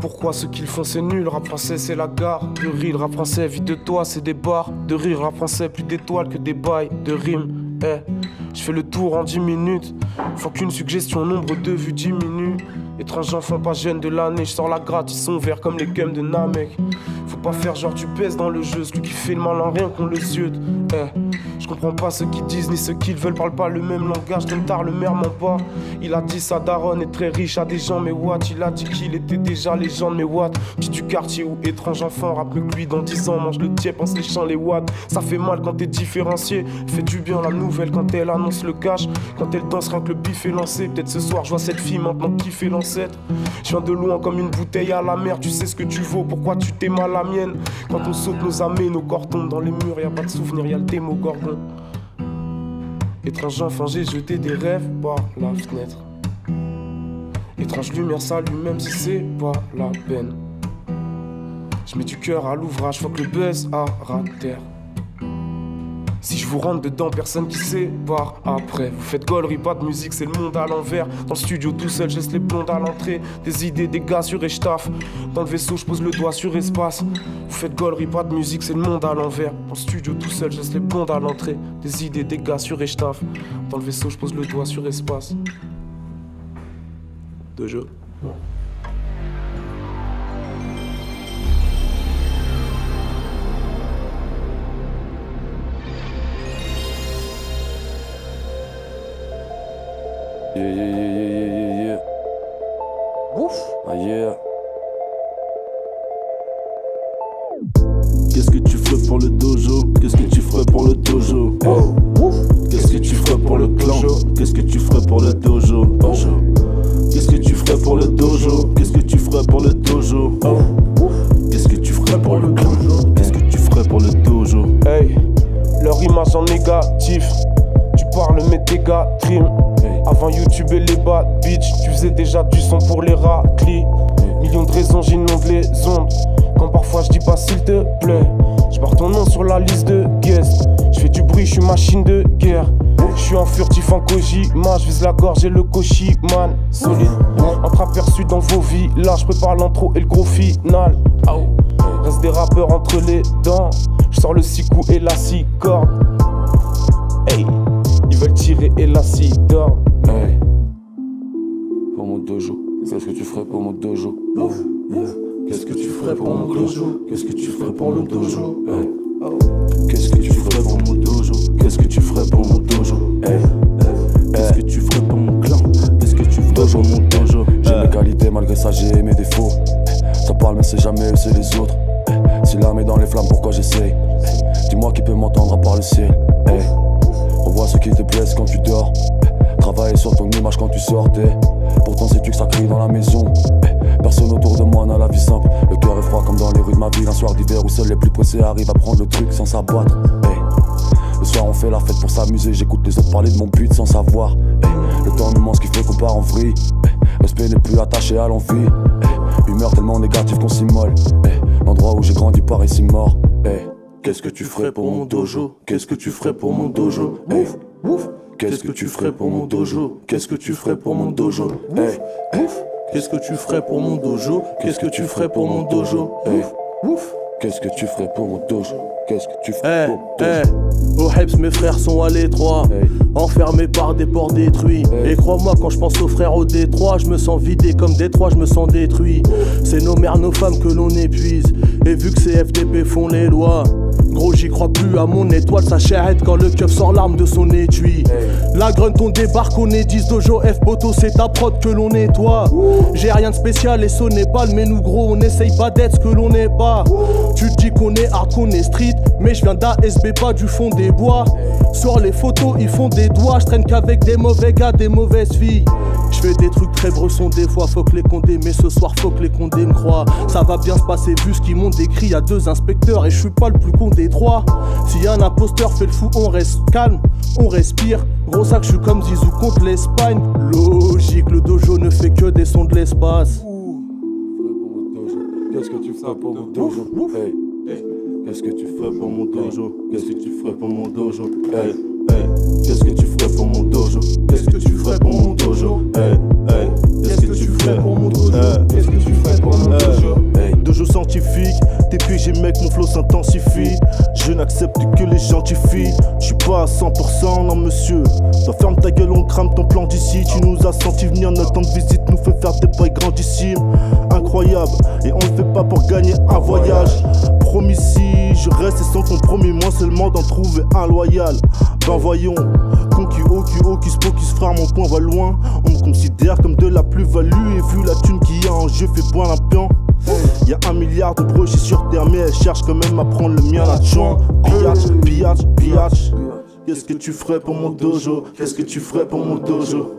Pourquoi ce qu'ils font c'est nul Rap français c'est la gare. De rire, rap français, de toi, c'est des bars. De rire, rap français, plus d'étoiles que des bails. De rimes, eh. Je fais le tour en 10 minutes. Faut qu'une suggestion, nombre de vues diminue. Étrange enfant pas jeune de l'année, je sors la gratte, ils sont verts comme les gums de Namek. Faut pas faire genre tu pèses dans le jeu, celui qui fait le malin rien qu'on le ziote. Comprends pas ce qu'ils disent ni ce qu'ils veulent, parlent pas le même langage. Comme tard, le maire ment pas. Il a dit ça, Daron est très riche à des gens, mais what? Il a dit qu'il était déjà légende, mais what? Petit du quartier ou étrange enfant, rappe que lui dans 10 ans, mange le tiep en se léchant les watts. Ça fait mal quand t'es différencié, fait du bien la nouvelle quand elle annonce le cash. Quand elle danse, quand le bif est lancé. Peut-être ce soir, je vois cette fille maintenant fait l'ancêtre. Je viens de loin comme une bouteille à la mer, tu sais ce que tu vaux, pourquoi tu t'es mal la mienne? Quand on saute nos amis, nos corps tombent dans les murs, y a pas de souvenir, y a le démogorgon. Étrange enfant, j'ai jeté des rêves par la fenêtre. Étrange lumière s'allume même si c'est pas la peine. Je mets du cœur à l'ouvrage, faut que le buzz à terre. Si je vous rentre dedans, personne qui sait voir après. Vous faites gaulerie, pas de musique, c'est le monde à l'envers. Dans le studio tout seul, je les blondes à l'entrée. Des idées, des gars sur Echtaf. Dans le vaisseau, je pose le doigt sur espace. Vous faites gaulerie, pas de musique, c'est le monde à l'envers. Dans le studio tout seul, je les blondes à l'entrée. Des idées, des gars sur Echtaf. Dans le vaisseau, je pose le doigt sur espace. De jeu. Yeah, yeah, yeah, yeah, yeah, yeah. Ouf Ah yeah. Qu'est-ce que tu ferais pour le dojo? Qu'est-ce que tu ferais pour le dojo? Ouf Qu'est-ce que tu ferais pour le clan? Qu'est-ce que tu ferais pour le dojo? Qu'est-ce que tu ferais pour le dojo? Qu'est-ce que tu ferais pour le dojo? Qu'est-ce que tu ferais pour le clan? Qu'est-ce que tu ferais pour le dojo? Hey, leur image en négatif. Tu parles, mais tes gars trim. Avant YouTube et les bad bitch, tu faisais déjà du son pour les raclis. Millions de raisons, j'inonde les ondes. Quand parfois je dis pas s'il te plaît, je barre ton nom sur la liste de guests. Je fais du bruit, je suis machine de guerre. Je suis en furtif en Kojima, je vise la gorge et le Koshi man. Solide, entre aperçus dans vos vies. Là, je prépare l'intro et le gros final. Reste des rappeurs entre les dents. Je sors le six coups et la six cordes. Hey, veulent tirer et la. Hey. Pour mon dojo. Qu'est-ce que tu ferais pour mon dojo? Yeah. Qu'est-ce que tu ferais pour mon dojo? Qu'est-ce que tu ferais pour le dojo? Hey. Qu'est-ce que tu ferais pour mon dojo? Qu'est-ce que tu ferais pour mon dojo? Hey. Qu'est-ce que tu ferais pour mon clan? Qu'est-ce que tu ferais pour mon dojo? J'ai mes qualités, malgré ça j'ai mes défauts. Ça parle, mais c'est jamais eux, c'est les autres. Si l'âme est dans les flammes, pourquoi j'essaye? Dis-moi qui peut m'entendre à part le ciel. Ce qui te blesse quand tu dors. Travaille sur ton image quand tu sortais. Pourtant, sais-tu que ça crie dans la maison. Personne autour de moi n'a la vie simple. Le cœur est froid comme dans les rues de ma ville. Un soir d'hiver où seuls les plus pressés arrivent à prendre le truc sans s'abattre. Le soir, on fait la fête pour s'amuser. J'écoute les autres parler de mon but sans savoir. Le temps nous manque, ce qui fait qu'on part en vrille. Hey. Respect n'est plus attaché à l'envie. Humeur tellement négative qu'on s'immole. L'endroit où j'ai grandi paraît si mort. Qu'est-ce que tu ferais pour mon dojo Qu'est-ce que tu ferais pour mon dojo Hey. Ouf Qu'est-ce que tu ferais pour mon dojo Qu'est-ce que tu ferais pour mon dojo Hey. Ouf Qu'est-ce que tu ferais pour mon dojo Qu'est-ce que tu ferais pour mon dojo Hey. Ouf Qu'est-ce que tu ferais pour mon dojo Qu'est-ce que tu Eh, ferais pour mon dojo eh, au Heps, mes frères sont à l'étroit, Hey. enfermés par des ports détruits. Hey. Et crois-moi, quand je pense aux frères au Détroit, je me sens vidé comme Détroit, je me sens détruit. C'est nos mères, nos femmes que l'on épuise. Et vu que ces FDP font les lois, gros, j'y crois plus à mon étoile, ça charrette quand le keuf sort l'arme de son étui. La grunt, on débarque, on est 10 dojo, F Boto, c'est ta prod que l'on nettoie. J'ai rien de spécial et ce n'est pas le mais nous gros, on essaye pas d'être ce que l'on n'est pas. Tu te dis qu'on est hard, qu'on est street, mais je viens d'ASB, pas du fond des bois. Sur les photos, ils font des doigts, je traîne qu'avec des mauvais gars, des mauvaises filles. Je fais des trucs très bressons des fois, faut que les condés, mais ce soir faut que les condés me croient. Ça va bien se passer vu ce qu'ils m'ont décrit, y'a deux inspecteurs et je suis pas le plus con des trois. Si un imposteur fait le fou, on reste calme, on respire. Gros sac, je suis comme Zizou contre l'Espagne. Logique, le dojo ne fait que des sons de l'espace. Qu'est-ce que tu ferais pour mon dojo? Hey. Qu'est-ce que tu ferais pour mon dojo? Qu'est-ce que tu ferais pour mon dojo? Hey, hey. Qu'est-ce que tu ferais pour mon dojo? Qu'est-ce que tu ferais pour mon dojo? Hey, Qu'est-ce que tu ferais pour mon dojo Qu'est-ce que tu ferais pour mon dojo Dojo scientifique, t'es j'ai mec, mon flow s'intensifie. Je n'accepte que les gentilles filles Je suis pas à 100% non monsieur. Toi ferme ta gueule, on crame ton plan d'ici. Tu nous as senti venir, notre temps de visite nous fait faire des bails grandissimes. Incroyable, et on le fait pas pour gagner un voyage. Promis si je reste et sans compromis, moi seulement d'en trouver un loyal. Ben voyons, conquis au QO, qui se se frère, mon point va loin. On me considère comme de la plus-value, et vu la thune qu'il y a en jeu, fait boire l'impiant. Y a un milliard de projets sur terre, mais elle cherche quand même à prendre le mien, la chouin. Pillage, pillage, pillage. Qu'est-ce que tu ferais pour mon dojo? Qu'est-ce que tu ferais pour mon dojo?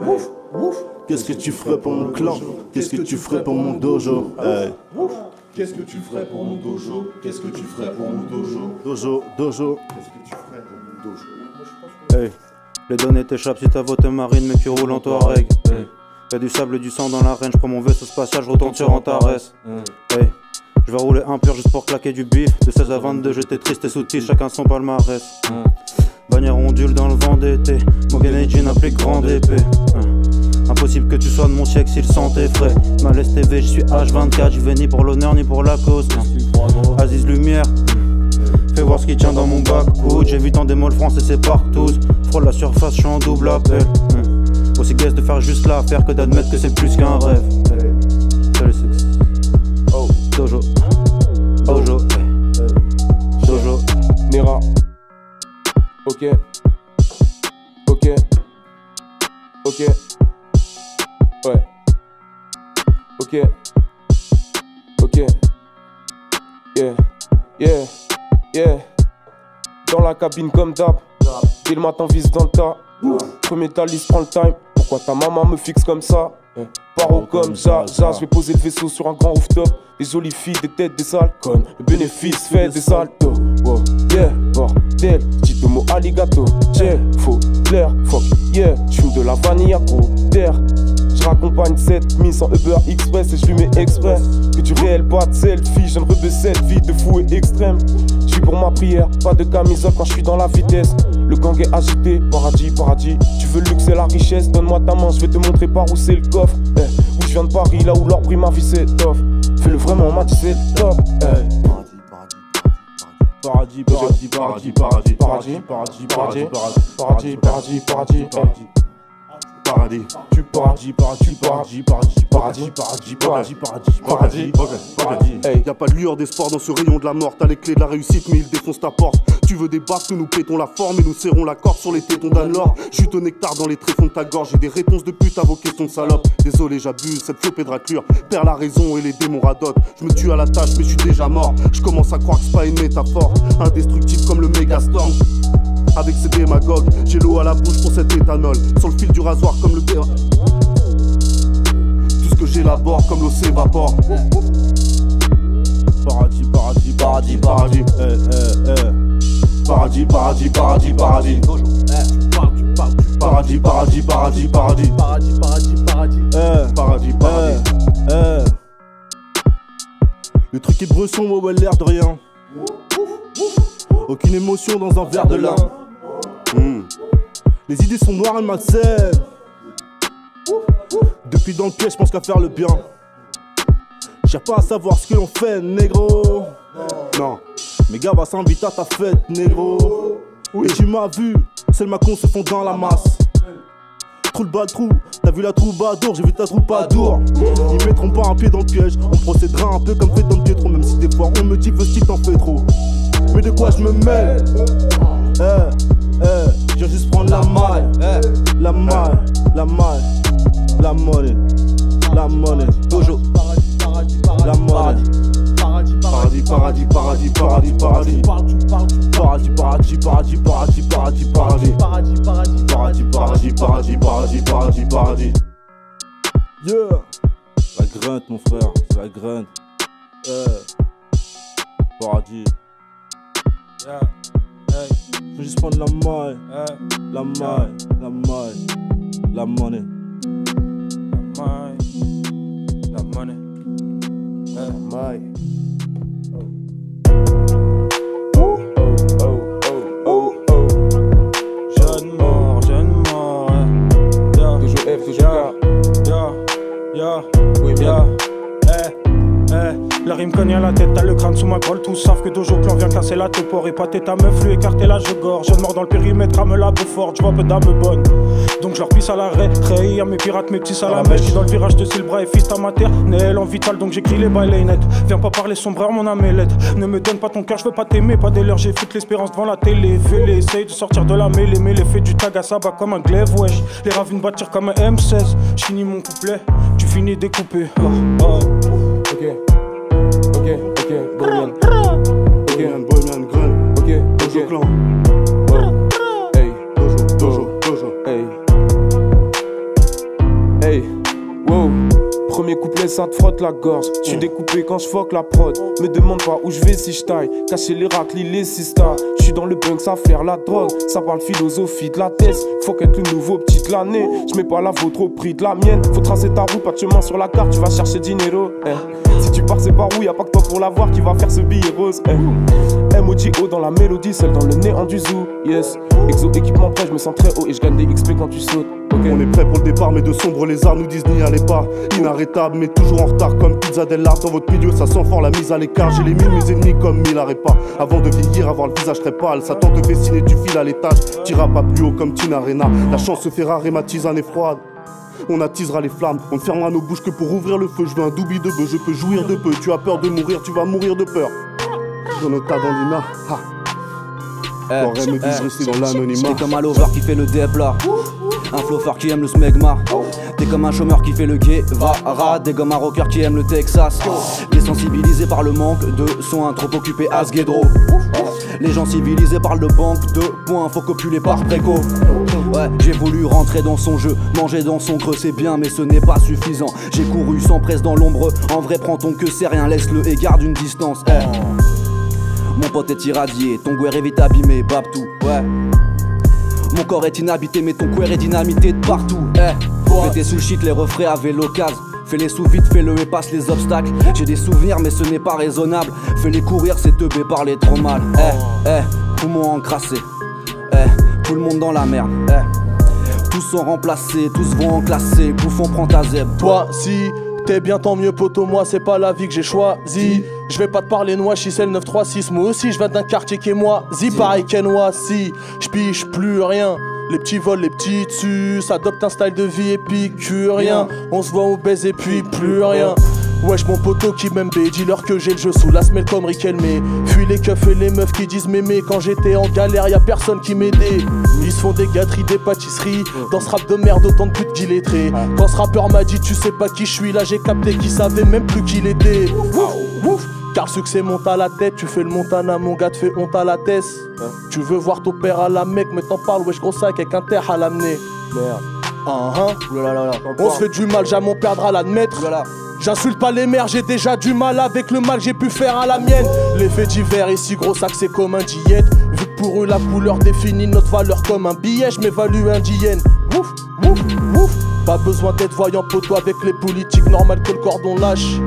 Qu'est-ce que tu ferais pour mon clan? Qu'est-ce que tu ferais pour mon dojo? Qu'est-ce que tu ferais pour mon dojo? Qu'est-ce que tu ferais pour mon dojo? Dojo, dojo. Qu'est-ce que tu ferais pour mon dojo? Hey, les données t'échappent si ta voté marine, mais tu roules en Touareg. Hey, y'a du sable et du sang dans l'arène, j'prends mon vaisseau spatial, je retourne sur Antares. Hey, je vais rouler un pur juste pour claquer du bif. De 16 à 22, j'étais triste et soutil, chacun son palmarès. Bannière ondule dans le vent d'été, mon Kennedy n'applique grande épée. Impossible que tu sois de mon siècle s'il sent tes frais. Malaise TV, je suis H24, j'y vais ni pour l'honneur ni pour la cause. Aziz Lumière, fais voir ce qui tient dans mon bac. J'ai vu tant des molles français, c'est partout. Frôle la surface, je suis en double appel. Aussi guest de faire juste l'affaire que d'admettre que c'est plus qu'un rêve. Salut. Oh, dojo. Dojo. Dojo. Nera. Ok. Ok. Ok. Ouais. Ok. Ok. Yeah. Yeah. Yeah. Dans la cabine comme d'hab. Dès le matin, vise dans le tas. Premier taliste, prends le time. Pourquoi ta maman me fixe comme ça? Paro comme ça, ça, je vais poser le vaisseau sur un grand rooftop. Des jolies filles, des têtes, des sales connes. Le bénéfice fait des saltos. Wow, yeah, bordel, petit mot alligato. Yeah, faux, clair, fuck, yeah. J'fume de la vanille à gros terre. Je raccompagne cette mise en Uber Express et je lui mets exprès. Du réel, pas de selfie. Ne rebelle cette vie de fou et extrême. Je suis pour ma prière, pas de camisole quand je suis dans la vitesse. Le gang est agité, paradis, paradis. Tu veux luxe et la richesse, donne-moi ta main, je vais te montrer par où c'est le coffre. Eh, où je viens de Paris, là où leur prix ma vie c'est top. Fais-le vraiment, m'a dit c'est top. Eh. Paradis, paradis, paradis, paradis, Paradis, paradis, paradis, paradis, paradis, paradis, paradis. paradis. Tu paradis, paradis, paradis, paradis. paradis, Paradis. paradis, paradis, paradis, paradis, Paradis. paradis. Hey. Y a pas de lueur d'espoir dans ce rayon de la mort. T'as les clés de la réussite, mais il défonce ta porte. Tu veux des baffes, nous nous pétons la forme et nous serrons la corde sur les tétons d'un lord. Jute au nectar dans les tréfonds de ta gorge. J'ai des réponses de pute à vos questions de salope. Désolé, j'abuse, cette flopée de raclure perd la raison et les démons radotent. Je me tue à la tâche, mais je suis déjà mort. Je commence à croire que c'est pas une métaphore. Indestructible comme le Megastorm. Avec ces démagogues, j'ai l'eau à la bouche pour cet éthanol. Sur le fil du rasoir comme le dé. Tout ce que j'élabore comme l'eau s'évapore. Paradis, paradis, paradis, paradis. Eh, eh, eh. Paradis, paradis, paradis, paradis. Paradis, paradis, paradis, paradis. Paradis, paradis, paradis. Eh, paradis, paradis. Eh. Le truc est bresson, moi, ouais, l'air de rien. Aucune émotion dans un verre de lin. Hmm. Les idées sont noires et malsaines. Depuis dans le piège, je pense qu'à faire le bien. Cherche pas à savoir ce que l'on fait, négro. Non, mes gars, va s'inviter à ta fête, négro. Et tu m'as vu, c'est le macon se fond dans la masse. Trou le bas trou, t'as vu la troubadour, j'ai vu ta troubadour. Ils mettront pas un pied dans le piège, on procédera un peu comme fait dans le piétro, même si des fois on me dit que si t'en fais trop. Mais de quoi je me mêle? Eh, eh, je viens juste prendre la maille, eh, la maille, la maille, la monnaie, la monnaie, paradis, la monnaie. paradis, paradis, Paradis, paradis, paradis, paradis, paradis. Paradis, paradis, paradis, paradis, paradis, paradis. paradis, paradis, Paradis, paradis, paradis, paradis, paradis, paradis. Yeah! La grunt, mon frère, c'est la grunt. Eh. Paradis. Yeah. Je veux juste prendre la maille, Hey. la maille, la maille, la monnaie. My, la money. Hey. My. Rime cogne à la tête, t'as le crâne sous ma grolle. Tous savent que Dojo Clan vient casser la topor. Et pâter ta meuf, lui écarter la je gorge. Je mort dans le périmètre, à me la fort, je vois peu d'âme bonne. Donc je leur pisse à l'arrêt, à mes pirates, mes petits salamèches. J'suis dans le virage de Silbra et fils ta mater. Néel en vital, donc j'écris les bails net. Viens pas parler sombreur, mon âme laide. Ne me donne pas ton cœur, je veux pas t'aimer, pas des leurs. J'ai foutu l'espérance devant la télé. Fais-les, essaye de sortir de la mêlée. Mais l'effet du tag à sabbat comme un glaive, wesh. Les ravines bâtir comme un M16. J'finis mon couplet, tu finis découpé. Oh, oh. La gorge. Tu découpé quand je fuck la prod. Me demande pas où je vais si je taille. Cacher les raclis, les sistas. Je suis dans le bunk, ça flaire la drogue. Ça parle philosophie de la thèse. Faut qu'être le nouveau petit de l'année. Je mets pas la vôtre au prix de la mienne. Faut tracer ta route, pas de chemin sur la carte. Tu vas chercher dinero. eh. Si tu pars, c'est par où? Y a pas que toi pour l'avoir qui va faire ce billet rose. eh. Emoji haut dans la mélodie, seul dans le néant du zoo. Yes. Exo équipement prêt, je me sens très haut et je gagne des XP quand tu sautes. On est prêt pour le départ, mais de sombres lézards nous disent n'y allez pas. Inarrêtable, mais toujours en retard comme Pizza Del Lar. Dans votre milieu, ça sent fort la mise à l'écart. J'ai les mille, mes ennemis comme mille pas. Avant de vieillir, avoir le visage très pâle. Ça tente de dessiner du fil à l'étage. Tira pas plus haut comme Tina Arena. La chance se fait rare et ma tisane est froide. On attisera les flammes, on ne fermera nos bouches que pour ouvrir le feu. Je veux un doubi de bœuf, je peux jouir de peu. Tu as peur de mourir, tu vas mourir de peur. Donota Dandina, ha. T'aurais me dit je restais dans l'anonymat. T'es comme un lover qui fait le déplat. Un floffer qui aime le smegma. T'es comme un chômeur qui fait le Guevara. T'es comme un rocker qui aime le Texas. Désensibilisé par le manque de soins, trop occupé à. Les gens civilisés parlent de banque de points, faut copuler par préco. Ouais, j'ai voulu rentrer dans son jeu, manger dans son creux, c'est bien, mais ce n'est pas suffisant. J'ai couru sans presse dans l'ombre. En vrai, prends ton que c'est rien, laisse-le et garde une distance. Eh. Mon pote est irradié, ton guerre est vite abîmé, Babtou, ouais. Mon corps est inhabité, mais ton cuir est dynamité de partout. Eh, fais tes sous le shit, les refrains avec l'occasion. Fais-les sous vite, fais-le et passe les obstacles. J'ai des souvenirs, mais ce n'est pas raisonnable. Fais-les courir, c'est teubé parler trop mal. Eh, eh, poumons encrassés. Eh, tout le monde dans la merde. Eh, tous sont remplacés, tous vont en classer. Bouffon, prends ta zèbre. Toi, si t'es bien, tant mieux, poto. Moi, c'est pas la vie que j'ai choisi. Je vais pas te parler noix, Chissel 936. Moi aussi, je viens d'un quartier qui est moi. Zi, pareil qu'Enois, si. Je piche plus rien. Les petits vols, les petits tues, adopte un style de vie épicurien. On se voit, on baise et puis plus rien. Wesh mon poteau qui m'aime dis-leur que j'ai le jeu sous la semelle comme Riquelme Fuis les keufs et les meufs qui disent mémé Quand j'étais en galère y a personne qui m'aidait Ils se font des gâteries, des pâtisseries Dans ce rap de merde autant de putes d'illettrés Quand ce rappeur m'a dit tu sais pas qui je suis Là j'ai capté qu'il savait même plus qui il était Ouf, ouf. Car le succès monte à la tête, tu fais le Montana, mon gars te fait honte à la tête. Tu veux voir ton père à la mec, mais t'en parles, wesh gros sac avec un terre à l'amener. Merde. Ah, hein. On se fait du mal, jamais on perdra l'admettre. J'insulte pas les mères, j'ai déjà du mal avec le mal que j'ai pu faire à la mienne. L'effet divers ici, gros sac, c'est comme un diète. Vu que pour eux, la couleur définit notre valeur comme un billet, je m'évalue un diène. Ouf, ouf, ouf. Pas besoin d'être voyant poteau avec les politiques, normal que le cordon lâche.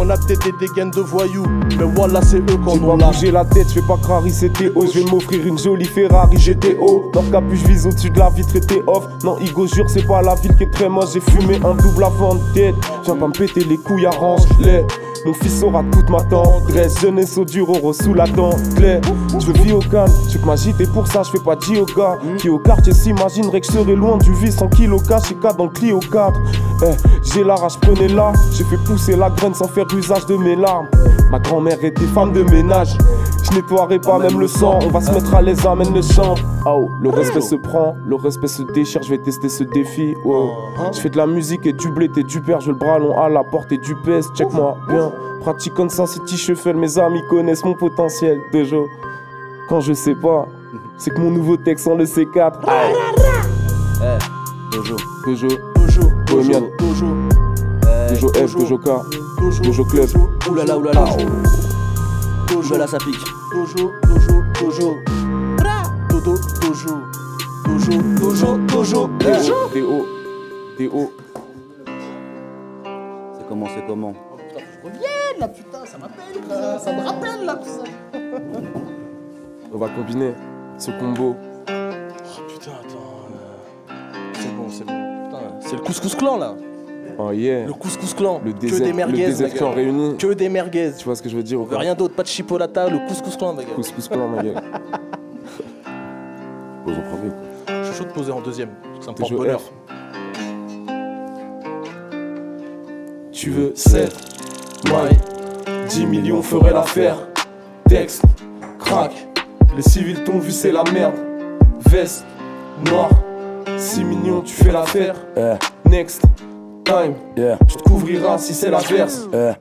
On a peut-être des dégaines de voyous, mais voilà, c'est eux qu'on J'ai pas lâche. bougé la tête, je fais pas crari, c'était haut. Je vais m'offrir une jolie Ferrari, j'étais haut. Leur capuche vise au-dessus de la vitre était off. Non, Igo, jure, c'est pas la ville qui est très moche. J'ai fumé un double avant de tête. Viens pas me péter les couilles, arrange-les. Mon fils aura toute ma tendresse. Jeunesse au dur, oro sous la dent clé. Je veux vie au calme, je suis que m'agiter pour ça, je fais pas de yoga. Qui au quartier s'imaginerait que je serais loin du vice. En kilo cash 4 dans le Clio 4. Eh, j'ai la rage, prenez la. J'ai fait pousser la graine sans faire usage de mes larmes. Ma grand-mère était femme de ménage. Je nettoierai pas même le sang. On va se mettre à l'aise, amène le champ. Oh, le respect se prend, le respect se déchire. Je vais tester ce défi. Wow. Je fais de la musique et du blé, t'es du père. Je le bras long à la porte et du pèse. Check-moi bien. Pratique comme ça, c'est Tichefel. Mes amis connaissent mon potentiel. Dojo. Quand je sais pas, c'est que mon nouveau texte en le C4. Aïe. Dojo. Dojo, Dojo, Bohemian. dojo, Dojo F, Dojo K, dojo, Dojo Club. Oulala, oulala. Oulala, ça pique. dojo, dojo, dojo. Dodo, dojo. Dojo, dojo, dojo, dojo. D.O. D.O. C'est comment, c'est comment? Reviens là, putain, ça m'appelle, ça, ça me rappelle là, tout ça. On va combiner ce combo. Oh putain, attends. euh, C'est bon, c'est bon. Putain, c'est le couscous clan là. Oh yeah. Le couscous clan. Le que des merguez. le désert ma clan gueule. réuni. Que des merguez. Tu vois ce que je veux dire ou rien d'autre, pas de chipolata, le couscous clan, ma gueule. Couscous clan, ma gueule. Pose en premier. quoi. Je suis chaud de poser en deuxième. parce que Ça me T'es porte chaud, bonheur. Tu veux 7 mailles 10 millions ferait l'affaire. Texte, crack. Les civils t'ont vu c'est la merde. Veste, noir. 6 millions tu fais l'affaire. Eh, Next, time. Yeah, Tu te couvriras si c'est l'inverse. Eh.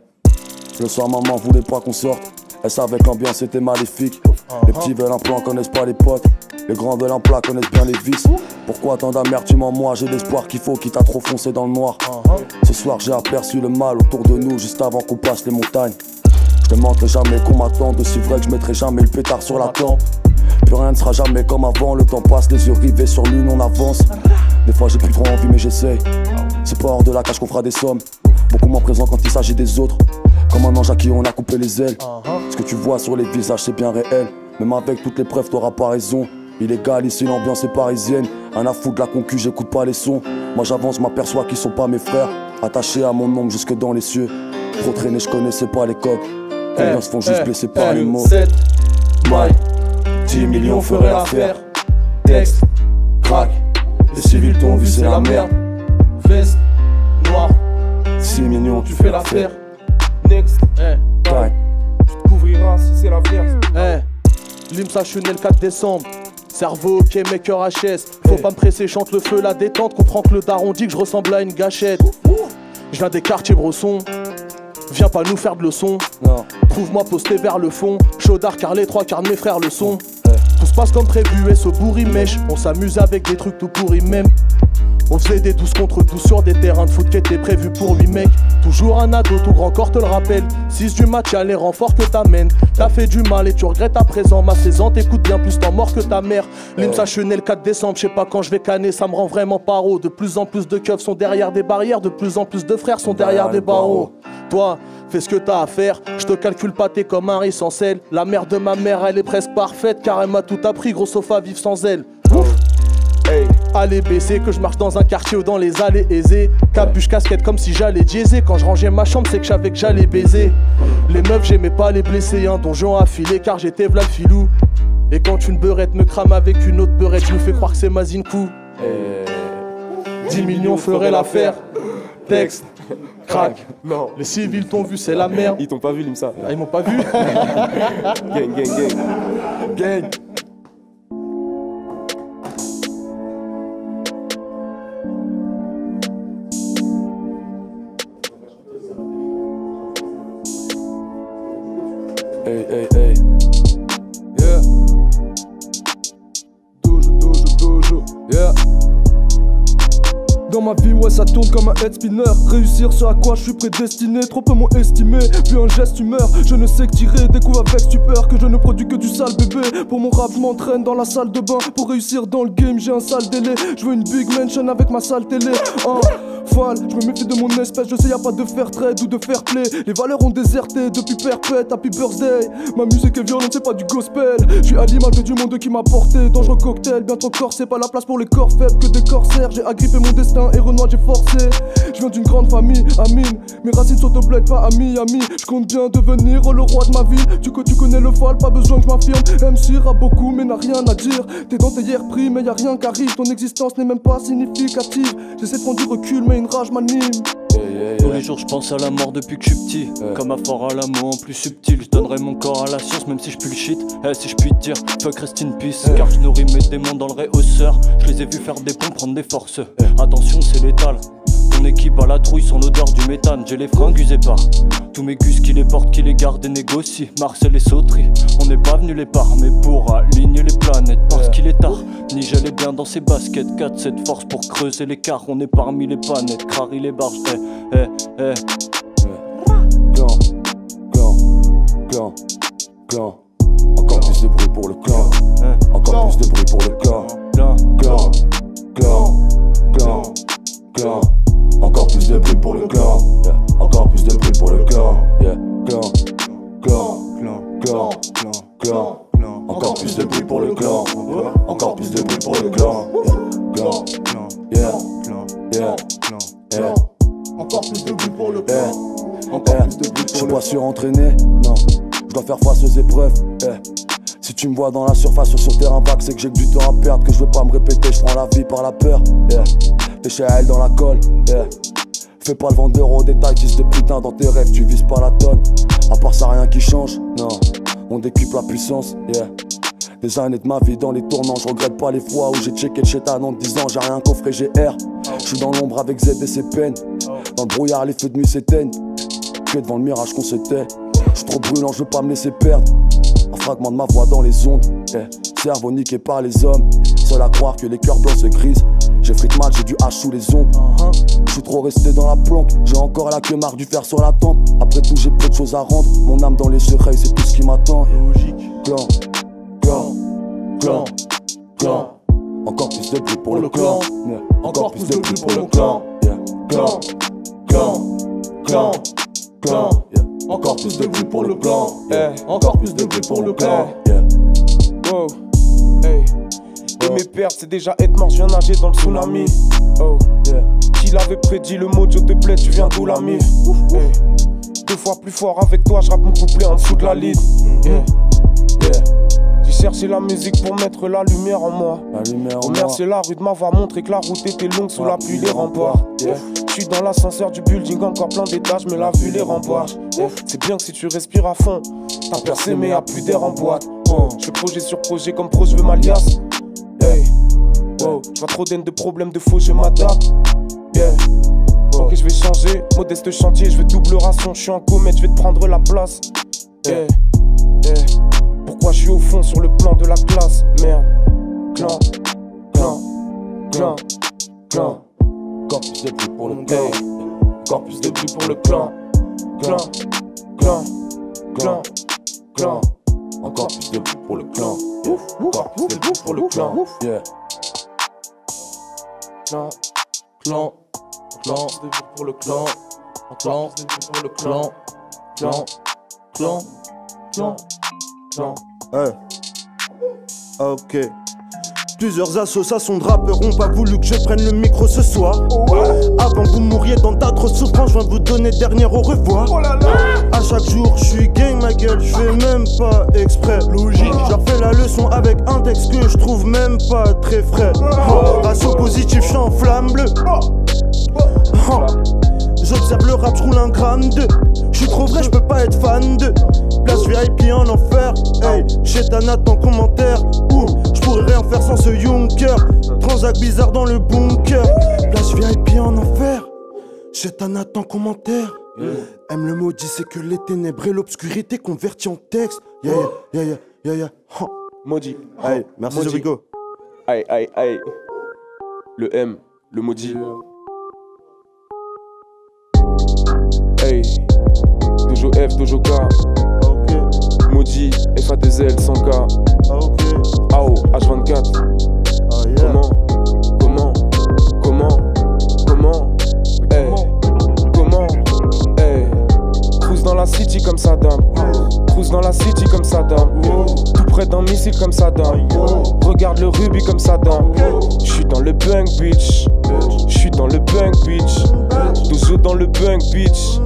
Le soir, maman voulait pas qu'on sorte. Elle savait que l'ambiance était maléfique. Les petits veulent un plan, connaissent pas les potes. Les grands veulent un plat, connaissent bien les vices. Pourquoi tant d'amertume en moi? J'ai l'espoir qu'il faut, qui t'a trop foncé dans le noir. Ce soir, j'ai aperçu le mal autour de nous, juste avant qu'on passe les montagnes. Je ne demanderai jamais qu'on m'attende, aussi vrai que je mettrai jamais le pétard sur la tempe. Plus rien ne sera jamais comme avant, le temps passe, les yeux rivés sur l'une, on avance. Des fois j'ai plus trop envie mais j'essaye. C'est pas hors de la cage qu'on fera des sommes. Beaucoup moins présent quand il s'agit des autres. Comme un ange à qui on a coupé les ailes. Ce que tu vois sur les visages c'est bien réel. Même avec toutes les preuves t'auras pas raison. Illégal ici l'ambiance est parisienne. Un à foutre de la concu, j'écoute pas les sons. Moi j'avance, m'aperçois qu'ils sont pas mes frères. Attachés à mon ombre jusque dans les cieux. Trop traîné, je connaissais pas les codes. Combien se font juste blesser par les mots? 7 mailles 10 millions ferait l'affaire Texte, crack Les civils t'ont vu c'est la merde Veste, noir 6 millions tu fais l'affaire Next, Eh, tu te couvriras si c'est l'inverse eh. Limsa Chunel 4 décembre. Cerveau, ok, maker HS. Faut pas me presser, chante le feu, la détente. Comprends que le daron dit que je ressemble à une gâchette. Je viens des quartiers brossons. Viens pas nous faire de leçons. Trouve-moi posté vers le fond. Chaudard car les trois quarts de mes frères le sont. Tout se passe comme prévu, et ce bourri mèche. On s'amuse avec des trucs tout pourris même. On faisait des 12 contre 12 sur des terrains de foot qui étaient prévus pour 8 mecs. Toujours un ado, tout grand corps te le rappelle. 6 du match, y'a les renforts que t'amènes. T'as fait du mal et tu regrettes à présent. Ma saison t'écoute bien plus t'en mort que ta mère. Limsa Chenel 4 décembre, je sais pas quand je vais canner, ça me rend vraiment paro. De plus en plus de keufs sont derrière des barrières, de plus en plus de frères sont derrière des barreaux. Toi, fais ce que t'as à faire. Je te calcule pas, t'es comme un riz sans sel. La mère de ma mère, elle est presque parfaite car elle m'a tout appris. Gros sofa, vive sans elle. Allez baisser que je marche dans un quartier ou dans les allées aisées. Capuche casquette comme si j'allais diaiser. Quand je rangeais ma chambre, c'est que je savais que j'allais baiser. Les meufs, j'aimais pas les blesser. Un donjon affilé car j'étais v'là filou. Et quand une beurette me crame avec une autre beurette, je me fais croire que c'est Mazinkou. 10 millions ferait l'affaire. Texte, crack. Non, Les civils t'ont vu, c'est la merde. ils t'ont pas vu Limsa Ah, ils m'ont pas vu. Gang, gang, gang Gang. Head spinner. Réussir ce à quoi je suis prédestiné, trop peu m'ont estimé. Puis un geste humeur, je ne sais que tirer. Découvre avec stupeur que je ne produis que du sale bébé. Pour mon rap, m'entraîne dans la salle de bain. Pour réussir dans le game, j'ai un sale délai. Je veux une big mansion avec ma sale télé. Hein. Je me méfie de mon espèce, je sais y a pas de fair trade ou de fair play. Les valeurs ont déserté depuis perpète, happy birthday. Ma musique est violente, c'est pas du gospel. Je suis à l'image du monde qui m'a porté. Dangereux cocktail, bien trop corsé, pas la place pour les corps faibles que des corsaires. J'ai agrippé mon destin et Renoir j'ai forcé. Je viens d'une grande famille, Amine. Mes racines sont au bled, pas à Miami. Je compte bien devenir le roi de ma ville. Tu tu connais le fall, pas besoin que je m'affirme. MC a beaucoup, mais n'a rien à dire. T'es dans tes hier pris, mais y a rien qui arrive. Ton existence n'est même pas significative. J'essaie de prendre du recul, mais une rage m'anime. Tous les jours je pense à la mort depuis que je suis petit. Comme à fort à l'amour en plus subtil. Je donnerai mon corps à la science même si je pue le shit. Eh si je puis te dire fuck rest in peace. Car je nourris mes démons dans le réhausseur Je les ai vus faire des ponts prendre des forces. Attention c'est létal Ton équipe à la trouille sans l'odeur du méthane J'ai les fringues usées par Tous mes gus qui les portent, qui les gardent et négocient Marcel et sauteries On n'est pas venu les par Mais pour aligner les planètes Parce qu'il est tard Nigel est bien dans ses baskets 4 cette force pour creuser l'écart On est parmi les panettes Crary les barges Eh eh eh Clan, clan, clan, clan. Encore plus de bruit pour le clan. Encore plus de bruit pour le clan. Clan, clan, clan, clan. Encore plus de bruit pour le clan. Yeah. Encore plus de bruit pour le clan. Yeah. Clan, clan, clan, clan, clan. Encore plus de bruit pour le clan. Encore plus de bruit pour le clan. Yeah. Clan, yeah, yeah, yeah. plus de bruit Je suis pas surentraîné, non. Je dois faire face aux épreuves. Si tu me vois dans la surface ou sur terrain vague, c'est que j'ai que du temps à perdre, que je veux pas me répéter, je prends la vie par la peur. Yeah. Péché à elle dans la colle. Yeah. Fais pas le vendeur au détail, dis des putains dans tes rêves, tu vises pas la tonne. À part ça, rien qui change, non. On décuple la puissance, yeah. Des années de ma vie dans les tournants, je regrette pas les fois où j'ai checké le chétan en disant j'ai rien coffré GR. Je suis dans l'ombre avec Z et ses peines. Dans le brouillard, les feux de nuit s'éteignent. Que devant le mirage qu'on se tait. Je trop brûlant, je veux pas me laisser perdre. Un fragment de ma voix dans les ondes. eh. Cerveau niqué par les hommes. Seul à croire que les cœurs blancs se grisent. J'ai frite mal, j'ai du hache sous les ongles. Je suis trop resté dans la planque. J'ai encore la queue marre du fer sur la tempe. Après tout, j'ai peu de choses à rendre. Mon âme dans les oreilles, c'est tout ce qui m'attend. Logique. Clan, clan, clan, clan. Encore plus de bruit pour le clan. Yeah. Encore plus de bruit pour le clan. Yeah. Clan, clan, clan, clan. Yeah. Encore plus de bruit pour le clan. Yeah. Encore plus de bruit pour le clan. Yeah. Wow, hey. Et mes pertes, c'est déjà être mort, je viens nager dans le tsunami. Oh, Yeah. qui l'avait prédit, le mojo te plaît, tu viens d'où l'ami? Hey. Deux fois plus fort avec toi, je rappe mon couplet en dessous de la ligne. Yeah. J'ai cherché la musique pour mettre la lumière en moi. La lumière en moi. Remercier la rue de m'avoir montré que la route était longue sous la pluie des remparts. Suis dans l'ascenseur du building, encore plein d'étages, mais la vue les remparts. Yeah. C'est bien que si tu respires à fond, t'as percé, mais y'a plus d'air en boîte. Oh. Je projet sur projet comme pro, je veux ma liasse. Hey. Wow. Vois trop d'aine de problèmes de faux, je m'adapte. Yeah. Ok, je vais changer, modeste chantier, je veux double ration, je suis en comète, je vais te prendre la place. Pourquoi je suis au fond sur le plan de la classe? Merde. Clan, clan, clan, clan. Encore plus de bruit pour le Hey. clan. Encore plus de bruit pour le clan. Clan, clan, clan, clan. Encore plus de bruit pour le clan. Encore plus de bruit pour le clan. Yeah. Clan, Clan, clan, plus pour le clan. clan, Plus pour le clan, clan. clan, clan, Clan, clan. Ouais. Ok. Plusieurs associations de rappeurs ont pas voulu que je prenne le micro ce soir. Avant que vous mouriez dans d'autres souffrances, je viens de vous donner dernière au revoir. À chaque jour, je suis gang, ma gueule, je fais même pas exprès. Logique. Je leur fais la leçon avec un texte que je trouve même pas très frais. Ratio positif, je suis en flamme bleue. Oh. J'observe le rap, je roule un gramme de. Je suis trop vrai, je peux pas être fan de. Place VIP en enfer. Hey, chez Tanat en commentaire. Ouh, je pourrais rien faire sans ce Junker. Transac bizarre dans le bunker. Place VIP en enfer. Chez Tanat en commentaire. Aime le maudit, c'est que les ténèbres et l'obscurité convertis en texte. Yeah, yeah, yeah, yeah, yeah, yeah. Oh. Maudit. Merci Maudit. Zobico. Aïe, aïe, aïe. Le M, le maudit. Hey. Dojo F, Dojo K. Maudit, FA2L, 100K. ok. AO, H24. Ah, yeah. Comment? Comment? Comment? Comment? Hey Comment? Hey Cruise dans la city comme Saddam. Cruise dans la city comme Saddam. Tout près d'un missile comme Saddam. Regarde le rubis comme Saddam. J'suis dans le bunk bitch J'suis dans le bunk bitch Dojo dans le bunk bitch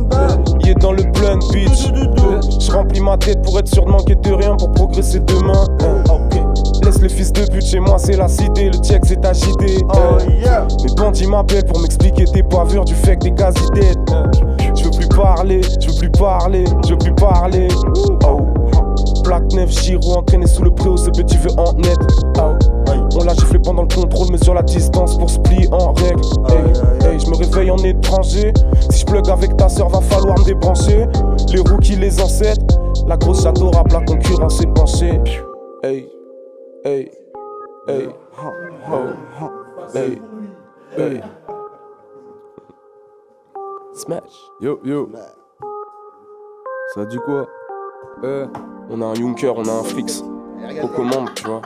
Yeah dans le blunt bitch Je remplis ma tête pour être sûr de manquer de rien Pour progresser demain. Laisse le fils de pute chez moi, c'est la cité, le check c'est agité. Mes bandits m'appellent pour m'expliquer tes pavures du fait que t'es quasi dead. Je veux plus parler, je veux plus parler, je veux plus parler. Oh. Black 9, Giro entraîné sous le préau, ce petit veut en net. Oh. On l'a giflé pendant le contrôle, mesure la distance pour se plier en règle. Hey, hey, je me réveille en étranger. Si je plug avec ta soeur, va falloir me débrancher. Les rookies, les ancêtres. La grosse château rap, la concurrence est penchée. Hey, hey, hey, oh, hey, hey. Smash. Yo, yo. Ça dit quoi? Euh, on a un Junker, on a un Frix aux commandes, tu vois.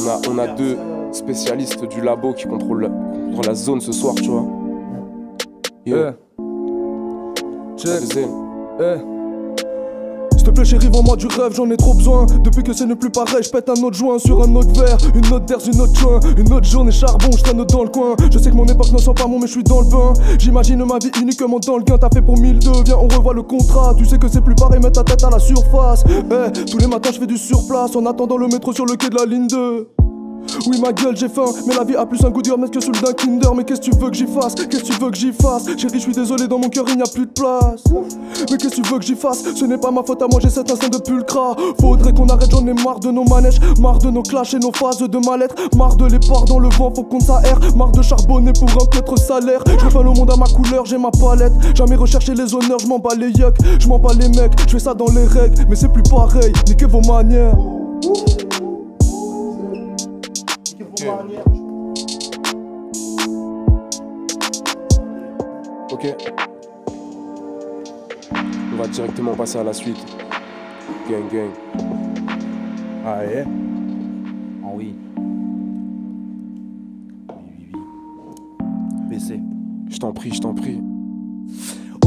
On a, on a deux spécialistes du labo qui contrôlent la, contrôlent la zone ce soir, tu vois. Check. S'il te plaît, chérie, vends-moi du rêve, j'en ai trop besoin. Depuis que ce n'est plus pareil, je pète un autre joint sur un autre verre. Une autre d'air, une autre joint. Une autre journée charbon, je dans le coin. Je sais que mon époque ne sent pas bon, mais je suis dans le bain. J'imagine ma vie uniquement dans le gain. T'as fait pour 1002, viens, on revoit le contrat. Tu sais que c'est plus pareil, mets ta tête à la surface. Eh, tous les matins, je fais du surplace en attendant le métro sur le quai de la ligne 2. Oui ma gueule j'ai faim Mais la vie a plus un goût d'hermès que celui d'un Kinder. Mais qu'est-ce que tu veux que j'y fasse? Qu'est-ce que tu veux que j'y fasse? Chérie je suis désolé dans mon cœur il n'y a plus de place. Mais qu'est-ce que tu veux que j'y fasse? Ce n'est pas ma faute à moi j'ai cet instinct de pulcra. Faudrait qu'on arrête j'en ai marre de nos manèges Marre de nos clashs et nos phases de mal-être. Marre de les dans le vent faut qu'on s'aère. Marre de charbonner pour un piètre salaire. Je fais le monde à ma couleur j'ai ma palette. Jamais rechercher les honneurs je m'en bats les yucks Je m'en bats les mecs Je fais ça dans les règles Mais c'est plus pareil. Niquez vos manières Ok. On va directement passer à la suite. Gang, gang. Ah yeah Ah oui. Oui, oui, oui. PC. Je t'en prie, je t'en prie.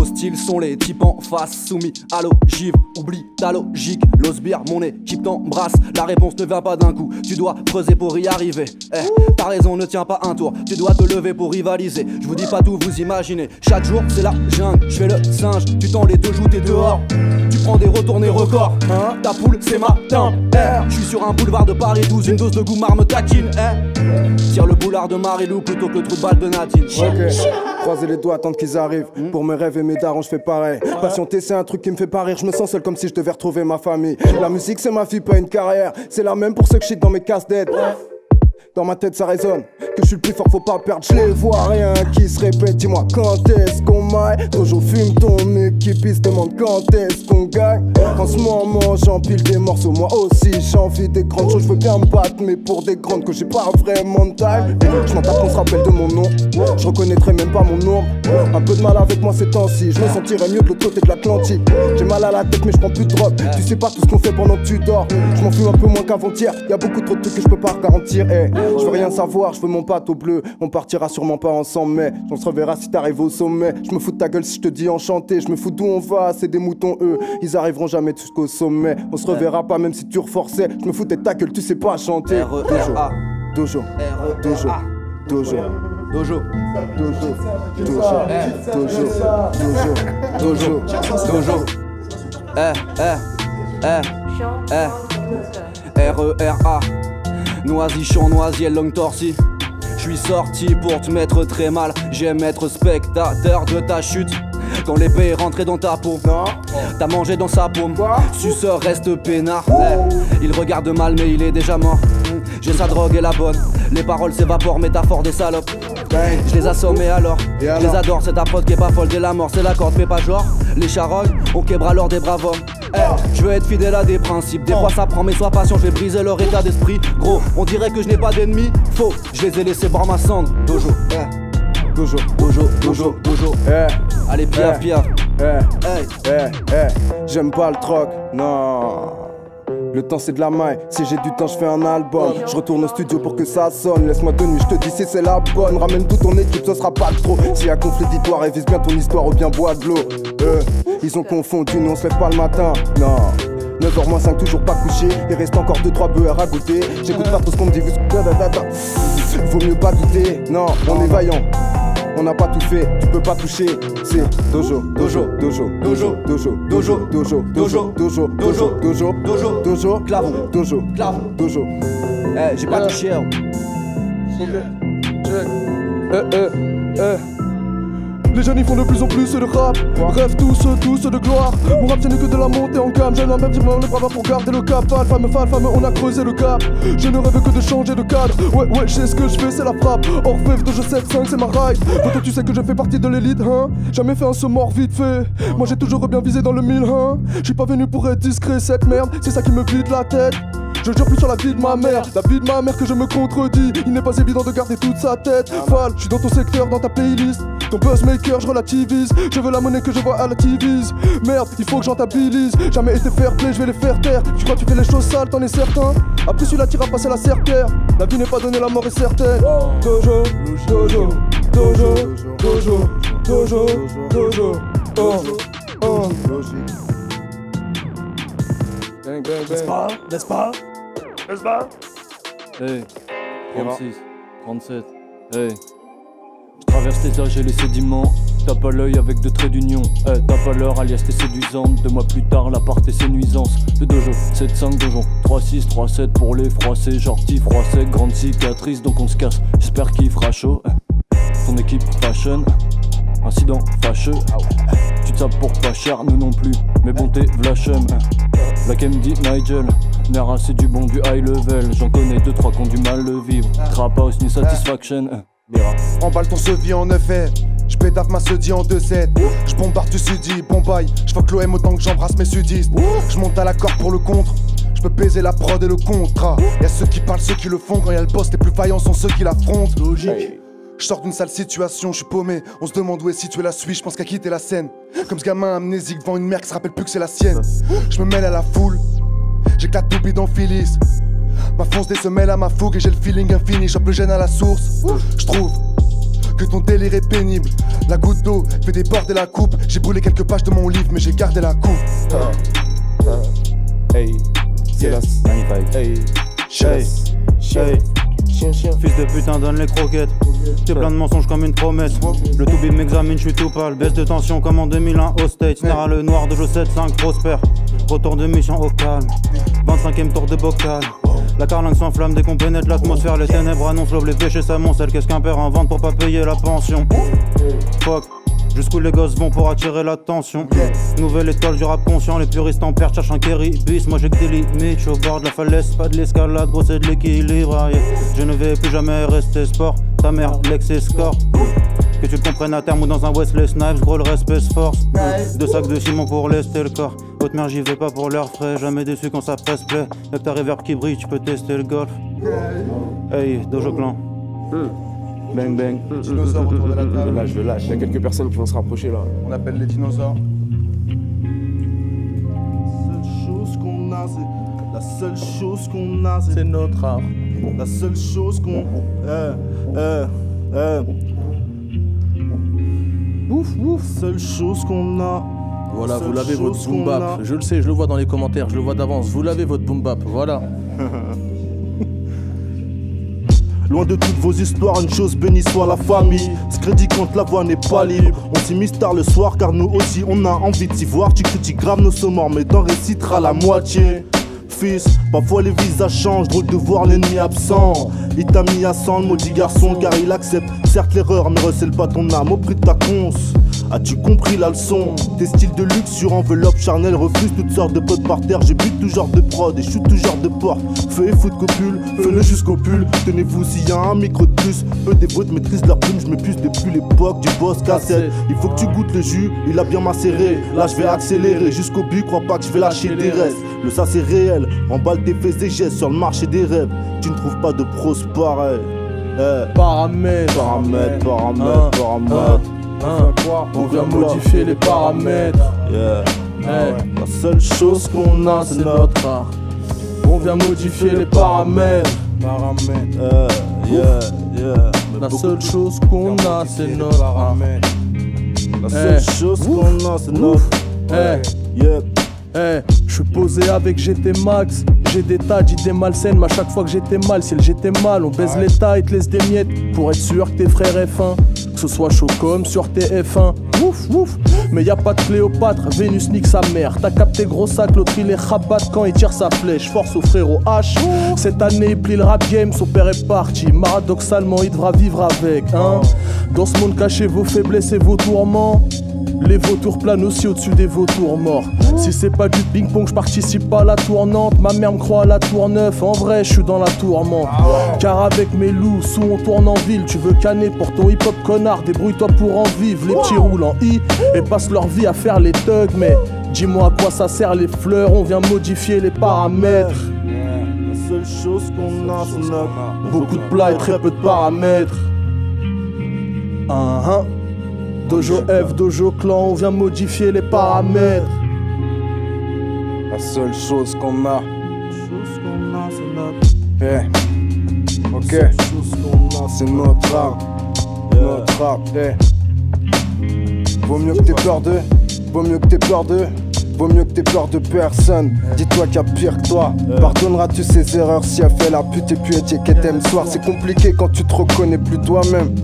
Hostiles sont les types en face, soumis à l'ogive, oublie ta logique. L'osbire, mon équipe t'embrasse. La réponse ne vient pas d'un coup, tu dois creuser pour y arriver. Eh, ta raison ne tient pas un tour, tu dois te lever pour rivaliser. Je vous dis pas tout, vous imaginez. Chaque jour, c'est la jungle, je fais le singe, tu tends les deux joues, t'es dehors. Tu prends des retournés records, hein ta poule, c'est ma Eh, je suis sur un boulevard de Paris 12, une dose de goumard me taquine. Eh, tire le boulard de Marilou plutôt que le trou de balle de Nadine. Croisez les doigts, attendre qu'ils arrivent. Pour mes rêves et mes darons, je fais pareil. Patienter, c'est un truc qui me fait pas rire. Je me sens seul comme si je devais retrouver ma famille. La musique, c'est ma vie, pas une carrière. C'est la même pour ceux que shit dans mes casse d'aide. Dans ma tête ça résonne. Que je suis le plus fort faut pas perdre. Je les vois rien qui se répète. Dis-moi quand est-ce qu'on maille? Toujours fume ton équipe Ils se demande quand est-ce qu'on gagne. En ce moment j'empile des morceaux. Moi aussi j'ai envie des grandes choses. Je veux bien me battre mais pour des grandes Que j'ai pas vraiment de taille. Je m'en tape qu'on se rappelle de mon nom. Je reconnaîtrai même pas mon nom. Un peu de mal avec moi ces temps-ci. Je me sentirais mieux de l'autre côté de l'Atlantique. J'ai mal à la tête mais je prends plus de drogue. Tu sais pas tout ce qu'on fait pendant que tu dors. Je m'en fume un peu moins qu'avant-hier. Y'a beaucoup trop de trucs que je peux pas garantir eh. Je veux rien savoir, je veux mon au bleu. On partira sûrement pas ensemble, mais on se reverra si t'arrives au sommet. Je me fous de ta gueule si je te dis enchanté. Je me fous d'où on va, c'est des moutons eux. Ils arriveront jamais jusqu'au sommet. On se reverra pas même si tu reforçais. Je me fous de ta gueule, tu sais pas chanter. Dojo. Dojo. Dojo. Dojo. Dojo. Dojo. Dojo. Dojo. Dojo. Dojo. Eh, eh, eh, eh. R-E-R-A. Noisichon, noisiel, longue torsi. Je suis sorti pour te mettre très mal. J'aime être spectateur de ta chute. Quand l'épée est rentrée dans ta peau, t'as mangé dans sa paume. Suceur reste peinard. Eh, il regarde mal, mais il est déjà mort. J'ai sa drogue et la bonne. Les paroles s'évaporent, métaphore des salopes. Je les assomme et alors? Je les adore, c'est ta pote qui est pas folle dès la mort, c'est la corde, fais pas genre. Les charognes, on québra alors des bravos. Eh, je veux être fidèle à des principes. Des fois ça prend, mais sois patient, je vais briser leur état d'esprit. Gros, on dirait que je n'ai pas d'ennemis. Faux, je les ai laissés boire ma cendre. Dojo, eh. Dojo, dojo, dojo, dojo. Eh. Allez, pia, pia. Hey. J'aime pas le troc, non. Le temps c'est de la maille, si j'ai du temps je fais un album. Je retourne au studio pour que ça sonne. Laisse-moi de nuit, je te dis si c'est la bonne. Ramène toute ton équipe, ce sera pas trop. S'il y a conflit d'histoire, révise bien ton histoire ou bien bois de l'eau. Euh, Ils ont confondu, nous on se lève pas le matin, non. 9h moins 5, toujours pas couché. Il reste encore 2-3 beurres à goûter. J'écoute pas tout ce qu'on me dit, Vaut mieux pas douter, non, on est vaillant on n'a pas tout fait, tu peux pas toucher. C'est dojo, dojo, dojo, dojo, dojo, dojo, dojo, dojo, dojo, dojo, dojo, dojo, dojo, Clavon. dojo, Clavon. dojo. Eh, j'ai pas touché. hein. Eh, eh, eh. Les jeunes ils font de plus en plus de rap. Rêvent tous, tous de gloire. Mon rap c'est que de la montée en gamme. J'aime la même dimanche le bras pour garder le cap. Alpha me femme, on a creusé le cap. Je ne rêve que de changer de cadre. Ouais, ouais, je sais ce que je fais, c'est la frappe. Orfèvre de je 7-5, c'est ma ride. Toi tu sais que je fais partie de l'élite, hein. Jamais fait un mort vite fait. Moi j'ai toujours bien visé dans le mille, hein. Je suis pas venu pour être discret, cette merde. C'est ça qui me vide la tête. Je jure plus sur la vie de ma mère, la vie de ma mère que je me contredis. Il n'est pas évident de garder toute sa tête. Fall, je suis dans ton secteur, dans ta playlist. Ton buzzmaker, je relativise. Je veux la monnaie que je vois à la TV's. Merde, il faut que j'en t'habilise. Jamais été fair play, je vais les faire taire. Tu crois que tu fais les choses sales, t'en es certain? Après celui-là, tire à passer la serpillère. La vie n'est pas donnée, la mort est certaine. Dojo, dojo, dojo, dojo, dojo, dojo, oh, oh. Bang, bang, N'est-ce pas? N'est-ce pas? N'est-ce pas? Hey, 36, 37, hey. Traverse tes âges et les sédiments. T'as pas l'œil avec de traits d'union. Hey, t'as pas l'heure, alias t'es séduisante. Deux mois plus tard, l'appart et ses nuisances. Le dojo, 7-5 dojo. 3-6, 3-7 pour les froissés. Gentil, froid sec, grande cicatrice, donc on se casse. J'espère qu'il fera chaud. Hey. Ton équipe fashion. Incident fâcheux. Tu te sapes pour pas cher, nous non plus. Mais bon, t'es Vlachem. Black MD, Nigel. Nera, c'est du bon, du high level. J'en connais deux, trois qui ont du mal le vivre. Trap house, ni satisfaction. Emballe ton sevi en effet. Je pétave ma sedie en 2-7. Je bombarde du sudi, Bombay. Je fuck l'OM autant que j'embrasse mes sudistes. Je monte à la corde pour le contre. Je peux baiser la prod et le contrat. Y'a ceux qui parlent, ceux qui le font. Quand y'a le boss, les plus vaillants sont ceux qui l'affrontent. Logique. Je sors d'une sale situation, je suis paumé. On se demande où est située la suite, je pense qu'à quitter la scène. Comme ce gamin amnésique devant une mère qui se rappelle plus que c'est la sienne. Je me mêle à la foule, j'éclate tout bidon Phyllis. Ma fonce des se mêle à ma fougue et j'ai le feeling infini, chope le gène à la source. Je trouve que ton délire est pénible. La goutte d'eau fait déborder la coupe. J'ai brûlé quelques pages de mon livre, mais j'ai gardé la coupe. Hey, c'est la. Magnifique. Hey, Hey, hey, Chien, chien. fils de putain, donne les croquettes. T'es plein de mensonges comme une promesse. Le to m'examine, je suis tout pâle. Baisse de tension comme en 2001 au States. Nera le noir de 7 5 prospère. Retour de mission au calme. 25ème tour de bocal. La carlingue s'enflamme dès qu'on pénètre l'atmosphère. Les ténèbres annoncent l'aube, les péchés s'amoncellent. Qu'est-ce qu'un père invente pour pas payer la pension? Fuck. Jusqu'où les gosses vont pour attirer l'attention. Nouvelle étoile du rap conscient, les puristes en perte cherchent un Kerry bis. Moi j'ai que des limites, j'suis au bord de la falaise, pas de l'escalade, gros c'est de l'équilibre. yeah. Je ne vais plus jamais rester sport. Ta mère, l'ex et score. Que tu le comprennes à terme ou dans un Wesley Snipes, gros le respect se force. Deux sacs de ciment pour lester le corps. Haute mère, j'y vais pas pour leur frais, jamais déçu quand ça presse plaît. Y'a ta reverb qui brille, tu peux tester le golf. Hey, Dojo Clan. Bang bang. Dinosaures autour de la Je table. lâche, je lâche. Il y a quelques personnes qui vont se rapprocher là. On appelle les dinosaures. seule chose qu'on a, c'est la seule chose qu'on a, C'est c'est notre art. la seule chose qu'on. Eh, eh, eh. Ouf, ouf. Seule chose qu'on a. Voilà, vous l'avez votre boom bap. a. Je le sais, je le vois dans les commentaires, je le vois d'avance. Vous l'avez votre boom bap, voilà. Loin de toutes vos histoires, une chose bénie soit la famille. Ce crédit quand la voix n'est pas libre. On s'immisce tard le soir car nous aussi on a envie de s'y voir. Tu critiques grave nos morts mais t'en réciteras la moitié. Fils, parfois les visages changent, drôle de voir l'ennemi absent. Il t'a mis à sang le maudit garçon car il accepte certes l'erreur mais recèle pas ton âme au prix de ta conce. As-tu compris la leçon Tes styles de luxe sur enveloppe charnelle refusent toutes sortes de potes par terre. J'ai bu tout genre de prod et shoot tout genre de porte. Feu et foot copule, feu-le jusqu'au pull. Tenez-vous s'il y a un micro de plus. Peu des boîtes maîtrisent leur plume, je m'épuise depuis l'époque du boss cassette. Il faut que tu goûtes le jus, il a bien macéré. Là je vais accélérer jusqu'au but, crois pas que je vais lâcher des restes. Le ça c'est réel, remballe tes fesses et gestes sur le marché des rêves. Tu ne trouves pas de pros pareil. Eh, Paramètres. paramètres, Un, paramètres, un. On vient modifier les paramètres. Yeah. La seule chose qu'on a, c'est notre art. On vient modifier les paramètres. Paramètres. Yeah, yeah, yeah. La seule chose qu'on a, c'est notre art. La seule chose qu'on a, c'est notre. Yeah. Eh, je suis posé avec GT Max. J'ai des tas d'idées malsaines, mais à chaque fois que j'étais mal, si elle j'étais mal, on baise les et te laisse des miettes pour être sûr que tes frères F1, que ce soit chaud comme sur TF1. Ouf, ouf, mais y a pas de Cléopâtre, Vénus nique sa mère. T'as capté gros sac, l'autre il est rabat quand il tire sa flèche. Force au frérot H. Cette année il plie le rap game, son père est parti. Paradoxalement, il devra vivre avec, hein. Dans ce monde caché, vos faiblesses et vos tourments. Les vautours planent aussi au-dessus des vautours morts. Si c'est pas du ping-pong, je participe pas à la tournante. Ma mère me croit à la tour neuf. En vrai, je suis dans la tourmente. Car avec mes loups, sous on tourne en ville. Tu veux canner pour ton hip-hop connard? Débrouille-toi pour en vivre. Les petits roulent en I et passent leur vie à faire les thugs. Mais dis-moi à quoi ça sert les fleurs? On vient modifier les paramètres. La seule chose qu'on a, c'est. Beaucoup de plats et très peu de paramètres. Un. Dojo F, Dojo Clan, on vient modifier les paramètres. La seule chose qu'on a. chose qu'on a, c'est notre. Eh. Ok. Seule chose qu'on a, C'est notre. Notre art. Eh. Vaut mieux que t'aies peur d'eux. Vaut mieux que t'aies peur d'eux. Vaut mieux que t'aies peur de personne. Dis-toi qu'il y a pire que toi. Pardonneras-tu ses erreurs si elle fait la pute et puis étiquette t'aime soir C'est compliqué quand tu te reconnais plus toi-même.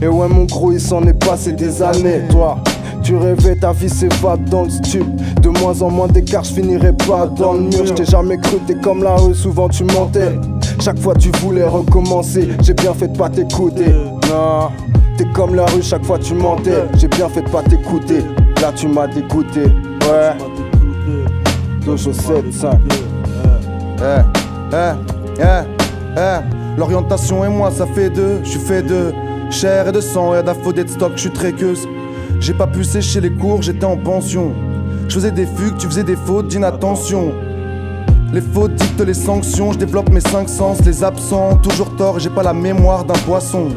Et ouais, mon gros, il s'en est passé des années, toi. Tu rêvais, ta vie s'évade dans le stup. De moins en moins d'écart, je finirai pas dans le mur. Je t'ai jamais cru, t'es comme la rue, souvent tu mentais. Chaque fois tu voulais recommencer, j'ai bien fait de pas t'écouter. Non, t'es comme la rue, chaque fois tu mentais. J'ai bien fait de pas t'écouter. Là tu m'as dégoûté, ouais. Dojo 7, 5. Eh, eh, eh, eh. L'orientation et moi, ça fait deux. Je suis fait de chair et de sang et de stock, je suis tréqueuse. J'ai pas pu sécher les cours, j'étais en pension. Je faisais des fugues, tu faisais des fautes d'inattention. Les fautes dictent les sanctions, je développe mes cinq sens, les absents, toujours tort, j'ai pas la mémoire d'un poisson.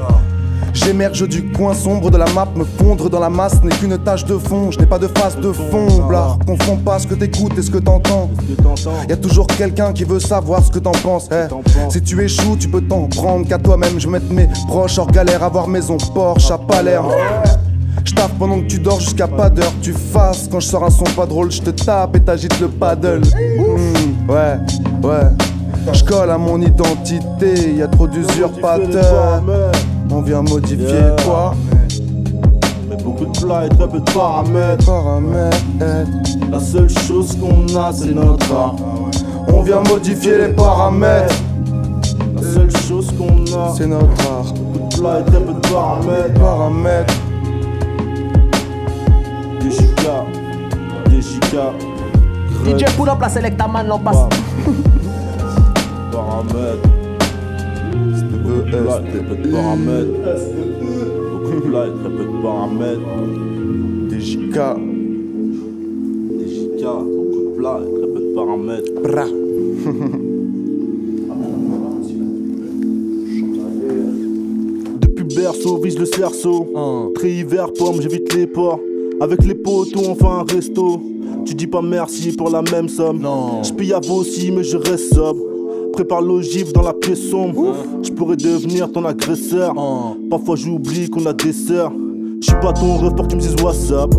J'émerge du coin sombre de la map, me fondre dans la masse n'est qu'une tâche de fond. Je n'ai pas de face de fond, bla. Confonds pas ce que t'écoutes et ce que t'entends. Y a toujours quelqu'un qui veut savoir ce que t'en penses. eh. Si tu échoues, tu peux t'en prendre qu'à toi-même. Je mettre mes proches hors galère, avoir maison Porsche à Palerme. Je pendant que tu dors jusqu'à pas d'heure. Tu fasses quand je sors un son pas drôle, je te tape et t'agites le paddle. Hmm, ouais, ouais. Je colle à mon identité, y a trop d'usurpateurs. On vient modifier quoi Mais beaucoup de plats et très peu de paramètres. La seule chose qu'on a, c'est notre art. On vient modifier les paramètres. La seule chose qu'on a, c'est notre art. Beaucoup de plats et très peu de paramètres. Paramètres. DJK, DJK. DJ pull up la selecta man, l'on passe. Paramètres. Et très peu de paramètres. Beaucoup de plats et très peu de paramètres. DJK. DJK, beaucoup de plats et très peu de paramètres. Bra. Depuis berceau, vise le cerceau. Très hiver, pomme, j'évite les ports. Avec les potos, on fait un resto. Tu dis pas merci pour la même somme. Non. Je paye à vous aussi, mais je reste sobre. Prépare l'ogive dans la pièce sombre. Je pourrais devenir ton agresseur. Parfois j'oublie qu'on a des sœurs. Je suis pas ton rêve pour que tu me dises WhatsApp.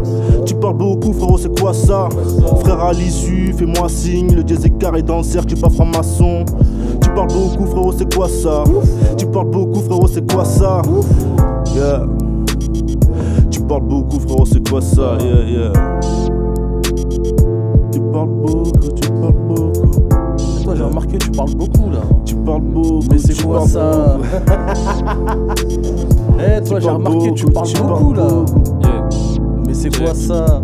Tu parles beaucoup, frérot, c'est quoi ça? Frère à l'issue, fais-moi signe. Le dièse est carré dans le cercle, pas franc-maçon. Tu parles beaucoup, frérot, c'est quoi ça? Tu parles beaucoup, frérot, c'est quoi ça? Yeah. Tu parles beaucoup, frérot, c'est quoi ça? Yeah, yeah. Tu parles beaucoup, tu parles beaucoup. Toi, j'ai remarqué, tu parles beaucoup là. Tu parles beaucoup. Mais c'est quoi ça. Eh, toi, j'ai remarqué, tu parles tu beaucoup là. Mais c'est quoi ça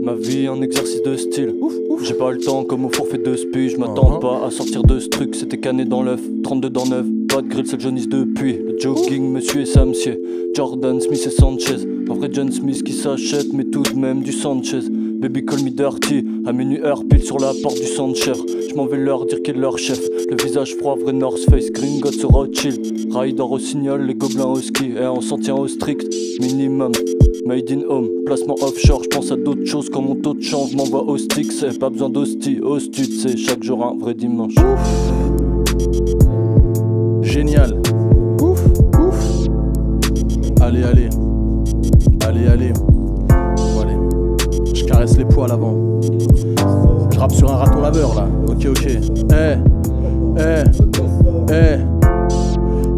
Ma vie, un exercice de style. J'ai pas le temps comme au forfait de spi. Je m'attends pas à sortir de ce truc. C'était cané dans l'œuf, 32 dans 9. Pas de grill, c'est Johnny's depuis. Le jogging, monsieur et Samsier. Jordan, Smith et Sanchez. Un vrai John Smith qui s'achète, mais tout de même du Sanchez. Baby call me dirty. À minuit heure, pile sur la porte du Sanchez. Je m'en vais leur dire qu'il est leur chef. Le visage froid, vrai North Face. Green God sur Rothschild. Rider au signal, les gobelins au ski. Et on s'en tient au strict. Minimum. Made in home, placement offshore, je pense à d'autres choses quand mon taux de change m'envoie au stick, c'est pas besoin d'hostie, au stud, c'est chaque jour un vrai dimanche. Génial. Ouf, ouf. Allez, allez. Allez, allez. Caresse les poils avant. Je rappe sur un raton laveur là. Ok, ok. Eh, eh, eh.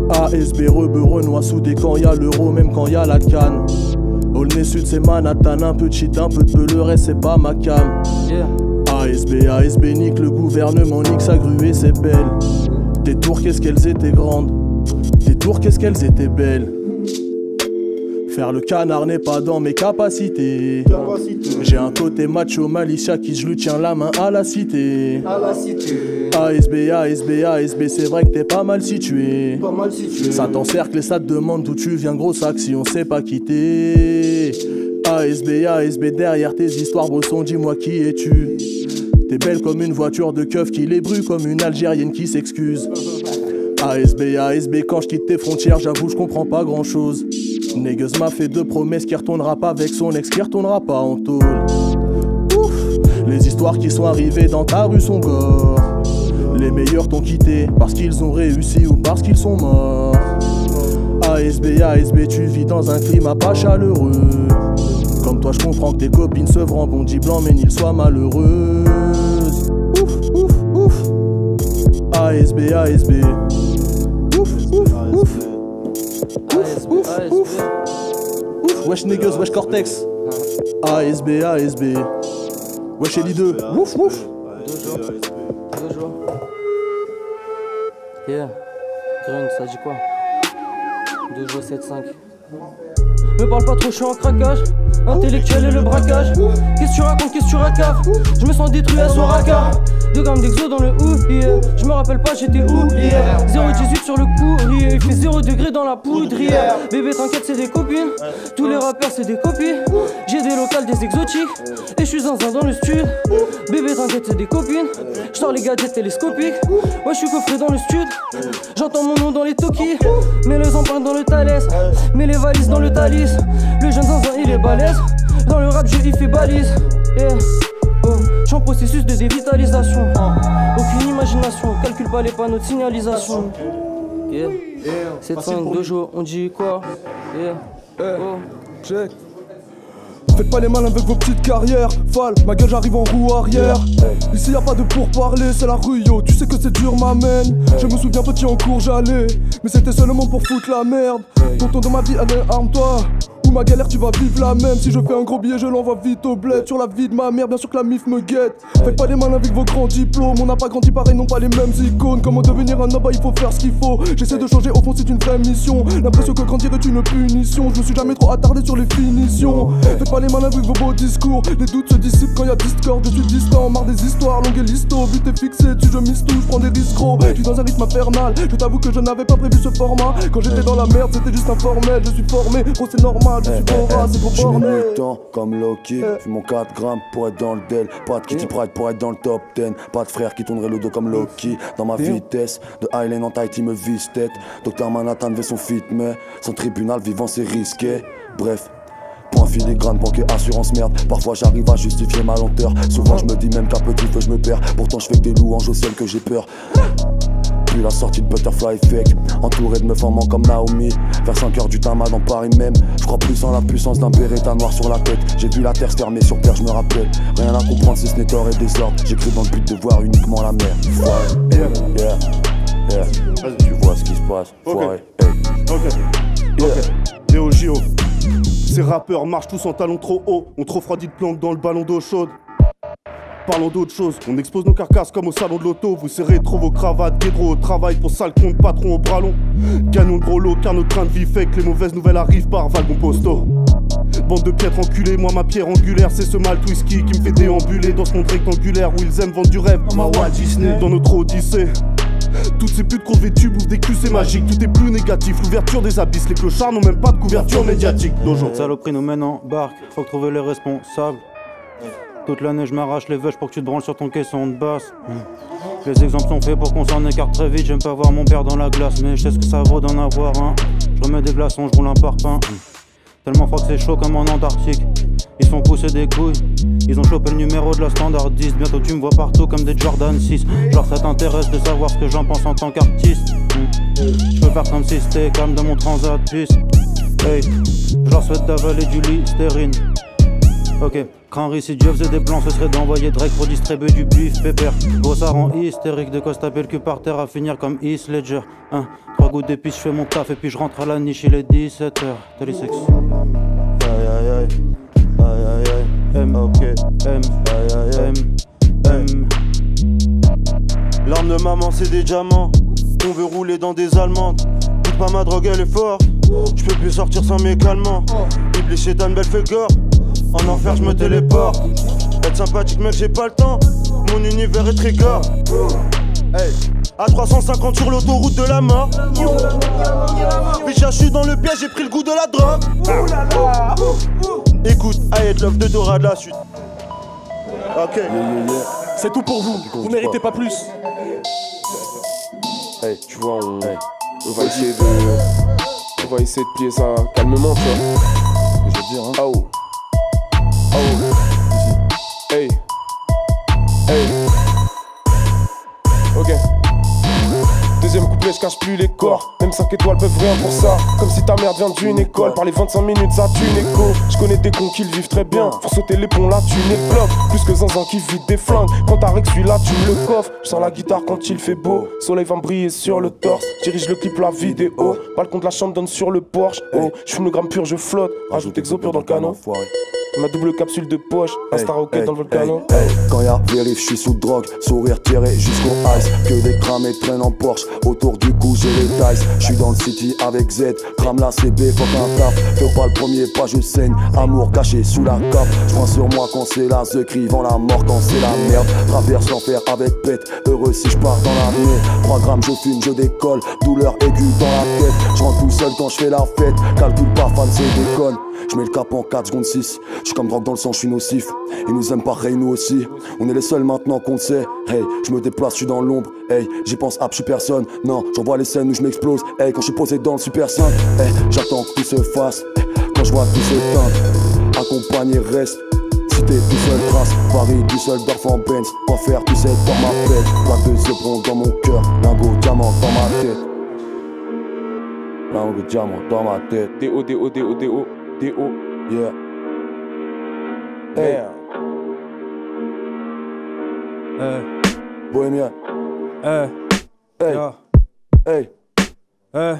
ASB, rebeu, renois, soudé quand y a l'euro, même quand y a la canne. Aulnay Sud, c'est Manhattan, un peu de shit, un peu de reste, c'est pas ma cam. ASB, ASB, nique le gouvernement, nique sa grue et c'est belle. Tes tours, qu'est-ce qu'elles étaient grandes. Tes tours, qu'est-ce qu'elles étaient belles. Faire le canard n'est pas dans mes capacités. J'ai un côté macho malicia qui je lui tiens la main à la cité. À la cité. ASB, ASB, ASB, c'est vrai que t'es pas mal situé. Pas mal situé. Ça t'encercle et ça te demande d'où tu viens, gros sac, si on sait pas quitter. ASB, ASB, derrière tes histoires, brosson, dis-moi qui es-tu. T'es belle comme une voiture de keuf qui les brûle comme une Algérienne qui s'excuse. ASB, ASB, quand je quitte tes frontières, j'avoue, je comprends pas grand chose. Négueuse m'a fait deux promesses qui retournera pas avec son ex, qui retournera pas en tôle. Ouf, les histoires qui sont arrivées dans ta rue sont gore. Les meilleurs t'ont quitté parce qu'ils ont réussi ou parce qu'ils sont morts. ASB, ASB, tu vis dans un climat pas chaleureux. Comme toi, je comprends que tes copines se en bondi blanc, mais il soit malheureuse. Ouf, ouf, ouf. ASB, ASB. Ouf, ouf, wesh niggas, wesh cortex. ASB, ASB. Wesh Ellie 2. Ouf, ouf. Toujours. Yeah. Grun, ça dit quoi? 2 jours 7-5. Me parle pas trop, je suis en craquage. Intellectuel et le braquage. Qu'est-ce que tu racontes, qu'est-ce que tu racaves? Je me sens détruit à Soraka. 2 grammes d'exo dans le ou, yeah. Je me rappelle pas, j'étais où hier 0,18 sur le courrier, il fait 0 degré dans la poudrière. Bébé, t'inquiète, c'est des copines. Tous les rappeurs, c'est des copies. J'ai des locales, des exotiques. Et je suis un dans le stud. Bébé, t'inquiète, c'est des copines. Je sors les gadgets télescopiques. Ouais, je suis coffré dans le stud. J'entends mon nom dans les tokis. Mets les empreintes dans le Thalès. Mets les valises dans le Thalys. Le jeune zinzin, il est balèze. Dans le rap, je il fait balise. Yeah. En processus de dévitalisation. Aucune imagination, calcule pas les panneaux de signalisation. Yeah. 7-5, dojo, on dit quoi? Yeah. Oh. Check. Faites pas les malins avec vos petites carrières. Fall, ma gueule, j'arrive en roue arrière. Ici y a pas de pourparler, c'est la rue, yo. Tu sais que c'est dur, m'amène. Je me souviens petit en cours, j'allais. Mais c'était seulement pour foutre la merde. Tonton de ma vie, allez, arme-toi. Ma galère, tu vas vivre la même. Si je fais un gros billet, je l'envoie vite au bled. Sur la vie de ma mère, bien sûr que la mif me guette. Faites pas les malins avec vos grands diplômes. On n'a pas grandi pareil, non pas les mêmes icônes. Comment devenir un homme, bah il faut faire ce qu'il faut. J'essaie de changer, au fond, c'est une vraie mission. L'impression que grandir est une punition. Je me suis jamais trop attardé sur les finitions. Faites pas les malins avec vos beaux discours. Les doutes se dissipent quand y a discord. Je suis distant, marre des histoires, longues et listo. But est fixé, tu je mise tout, je prends des risques gros. Je suis dans un rythme infernal. Je t'avoue que je n'avais pas prévu ce format. Quand j'étais dans la merde, c'était juste informel. Je suis formé, gros, c'est normal. Je suis c'est Je mets borné. le temps comme Loki. Fume mon 4 grammes pour être dans le Dell. Pas de Kitty Pride pour être dans le top 10. Pas de frère qui tournerait le dos comme Loki. Dans ma vitesse, de Highland en Tahiti me vise tête. Docteur Manhattan veut son fit, mais son tribunal vivant c'est risqué. Bref. Point filigrane, banque assurance merde. Parfois j'arrive à justifier ma lenteur. Souvent je me dis même qu'à petit feu je me perds. Pourtant je fais que des louanges au ciel que j'ai peur. La sortie de Butterfly Effect Entouré de meufs en comme Naomi Vers 5 heures du tama dans Paris même Je crois plus en la puissance d'un Beretta noir sur la tête J'ai vu la terre se fermer sur terre je me rappelle Rien à comprendre si ce n'est tort et désordre J'écris dans le but de voir uniquement la mer Ouais, yeah, yeah, yeah. Tu vois ce qui se passe, foiré, hey. Ok. Ok. Léo Gio. Ces rappeurs marchent tous en talons trop hauts. On trop refroidit de planque dans le ballon d'eau chaude. Parlons d'autre chose, on expose nos carcasses comme au salon de l'auto. Vous serrez trop vos cravates, guédro au travail pour sale compte, patron au bras long. Gagnons le gros lot car notre train de vie fait que les mauvaises nouvelles arrivent par wagon posto. Bande de piètres enculées, moi ma pierre angulaire, c'est ce mal whisky qui me fait déambuler dans ce monde rectangulaire où ils aiment vendre du rêve. À Walt Disney. Dans notre odyssée. Toutes ces putes convêtues bouffent des culs, c'est magique, tout est plus négatif. L'ouverture des abysses, les clochards n'ont même pas de couverture médiatique. Cette saloperie nous mène en barque, faut que trouver les responsables. Toute l'année je m'arrache les veuches pour que tu te branles sur ton caisson de basse. Les exemples sont faits pour qu'on s'en écarte très vite. J'aime pas voir mon père dans la glace, mais je sais ce que ça vaut d'en avoir un. Je remets des glaçons, je roule un parpaing. Tellement froid que c'est chaud comme en Antarctique. Ils font pousser des couilles. Ils ont chopé le numéro de la standard 10. Bientôt tu me vois partout comme des Jordan 6. Genre ça t'intéresse de savoir ce que j'en pense en tant qu'artiste. Je peux faire comme si c'était calme dans mon transat. Hey, je leur souhaite d'avaler du listerine. Ok, Cranry, si Dieu faisait des plans, ce serait d'envoyer Drake pour distribuer du beef pépère. Gros, ça rend hystérique de quoi se taper le cul par terre à finir comme Heath Ledger. Un, trois gouttes d'épices, je fais mon taf et puis je rentre à la niche, il est 17h. Télésex. Aïe aïe aïe. Aïe aïe aïe. M, ok. M, aïe aïe aïe. M. L'arme de maman c'est des diamants On veut rouler dans des allemandes Écoute pas ma drogue elle est forte Je peux plus sortir sans mes calmants Iblis chétan belle fait gore En enfer je me téléporte. Être sympathique mec j'ai pas le temps. Mon univers est très gore Hey à 350 sur l'autoroute de la mort. Déjà je suis dans le piège, j'ai pris le goût de la drogue. Écoute, I love de Dora de la suite. Ok. C'est tout pour vous, vous méritez pas. plus. Hey, tu vois, on, on va essayer de. On va essayer de plier ça calmement, tu vois. Je cache plus les corps. Même Même 5 étoiles peuvent rien pour ça. Comme si ta mère vient d'une école. Par les 25 minutes, ça tue une écho. Je connais des cons qui vivent très bien. Faut sauter les ponts là, tu bloque Plus que Zanzan qui vide des flingues. Quand t'arrêtes celui-là, tu le coffres. Je sens la guitare quand il fait beau. Soleil va me briller sur le torse. Dirige le clip, la vidéo. Balcon de la chambre donne sur le Porsche. Oh, je fume le gramme pur, je flotte. Rajoute exo pur dans le canon. Ma double capsule de poche, un star rocket dans le volcano. Quand y'a vérif, je suis sous drogue, sourire tiré jusqu'au ice. Que des cramés traînent en Porsche, autour du cou j'ai les dice. Je suis dans le city avec Z, crame la CB, fuck un taf. Fais pas le premier pas, je saigne, amour caché sous la cape. Je sur moi quand c'est la The vend la mort quand c'est la merde. Traverse l'enfer avec pète, heureux si je pars dans la nuit. 3 grammes, je fume, je décolle, douleur aiguë dans la tête. Je rentre tout seul quand je fais la fête, calcule pas fan, c'est déconne. Je mets le cap en 4 secondes 6. Je suis comme drogue dans le sang, je suis nocif. Ils nous aiment pareil, nous aussi. On est les seuls maintenant qu'on sait. Hey, je me déplace, je suis dans l'ombre. Hey, j'y pense à je suis personne. Non, j'envoie les scènes où je m'explose. Hey, quand je suis posé dans le super 5. Hey, j'attends que tout se fasse. quand je vois tout se accompagné reste. T'es tout seul, trace. Paris, tout seul, dorf en Benz. Quoi faire, tu sais, dans ma tête. Quoi de se dans mon cœur. Lingot, diamant dans ma tête. Lingot, diamant dans ma tête. D-O, D-O, D-O, D-O. D-O. Yeah. Hey. Hey. Bohémien. Hey. Hey. Hey. Hey.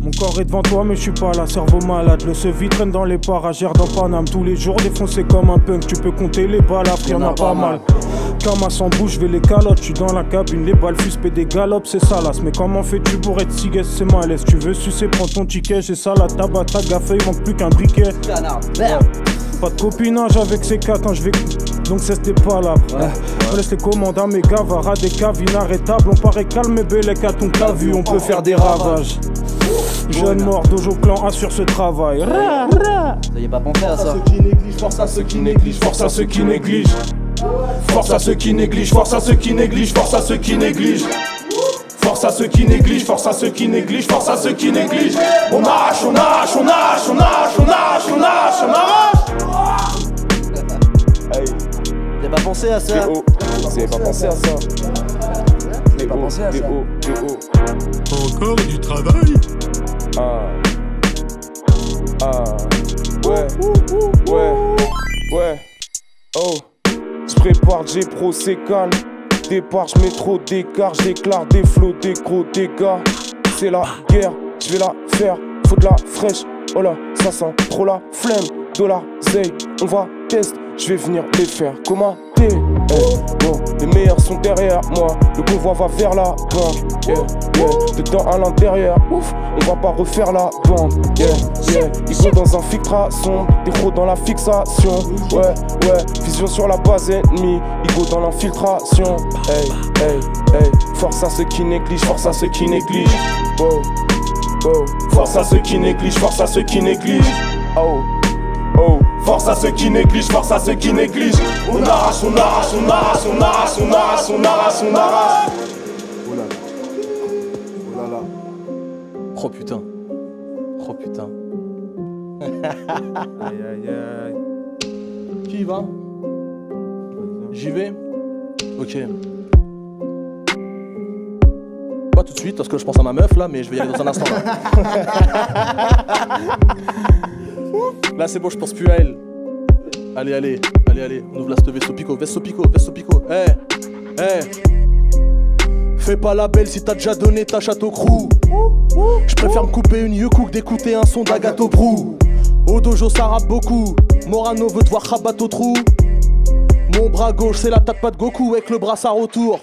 Mon corps est devant toi, mais je suis pas là, cerveau malade. Le sevi traîne dans les paragères dans Paname. Tous les jours défoncé comme un punk, tu peux compter les balles, après y'en a pas mal. Comme à 100 bouche, je vais les calottes, je suis dans la cabine, les balles fusent, des galopes, c'est salace. Mais comment fais-tu pour être si c'est malaise Tu veux sucer, prends ton ticket, j'ai ça, la tabac, ta gaffe, il manque plus qu'un briquet. Pas de copinage avec ces quatre quand je vais. Donc c'était pas là. On laisse les commandes à mes gavaras, des caves inarrêtables. On paraît calme et bel à ton cas vu, on peut faire des ravages. Jeune mort, Dojo Clan assure ce travail. Vous avez pas pensé à ça. Force à ceux qui négligent, force à ceux qui négligent. Force à ceux qui négligent, force à ceux qui négligent, force à ceux qui négligent. Force à ceux qui négligent, force à ceux qui négligent, force à ceux qui négligent. On arrache, on arrache, on arrache, on arrache, on arrache, on arrache, on arrache. Vous avez pas pensé à ça avez pas pensé à ça avez pas pensé à ça Encore du travail Ah. Ah. Ouais. Ouais. Ouais. Oh. J'prépare, j'ai pro, c'est calme. Départ, j'mets trop d'écart, j'déclare des flots, des gros dégâts. C'est la guerre, j'vais la faire, faut de la fraîche. Oh là, ça sent trop la flemme. On va test, j'vais venir les faire commenter. Eh, les meilleurs sont derrière moi, le convoi va vers la banque. Dedans à l'intérieur, ouf, on va pas refaire la bande. Yeah, yeah, Igo dans un filtre sombre, des gros dans la fixation. Ouais, ouais, vision sur la base ennemie, Igo dans l'infiltration. Force à ceux qui négligent, force à ceux qui négligent. Force à ceux qui négligent, force à ceux qui négligent. Oh, force à ceux qui négligent, force à ceux qui négligent. On arrache, on arrache, on arrache, on arrache, on arrache, on arrache, on arrache. Oh là là. Oh là là. Oh putain. Oh putain. aïe aïe aïe. Qui y va? J'y vais? Ok. Pas tout de suite parce que je pense à ma meuf là, mais je vais y aller dans un instant là. Là c'est bon, je pense plus à elle. Allez, allez, allez, allez, on ouvre la pico, vaisseau pico, vaisseau pico. Eh, eh. Fais pas la belle si t'as déjà donné ta château crew. Je préfère me couper une que d'écouter un son d'Agato Prou. Au dojo ça rappe beaucoup. Morano veut te voir rabat au trou. Mon bras gauche, c'est la tête pas de Goku avec le brassard autour.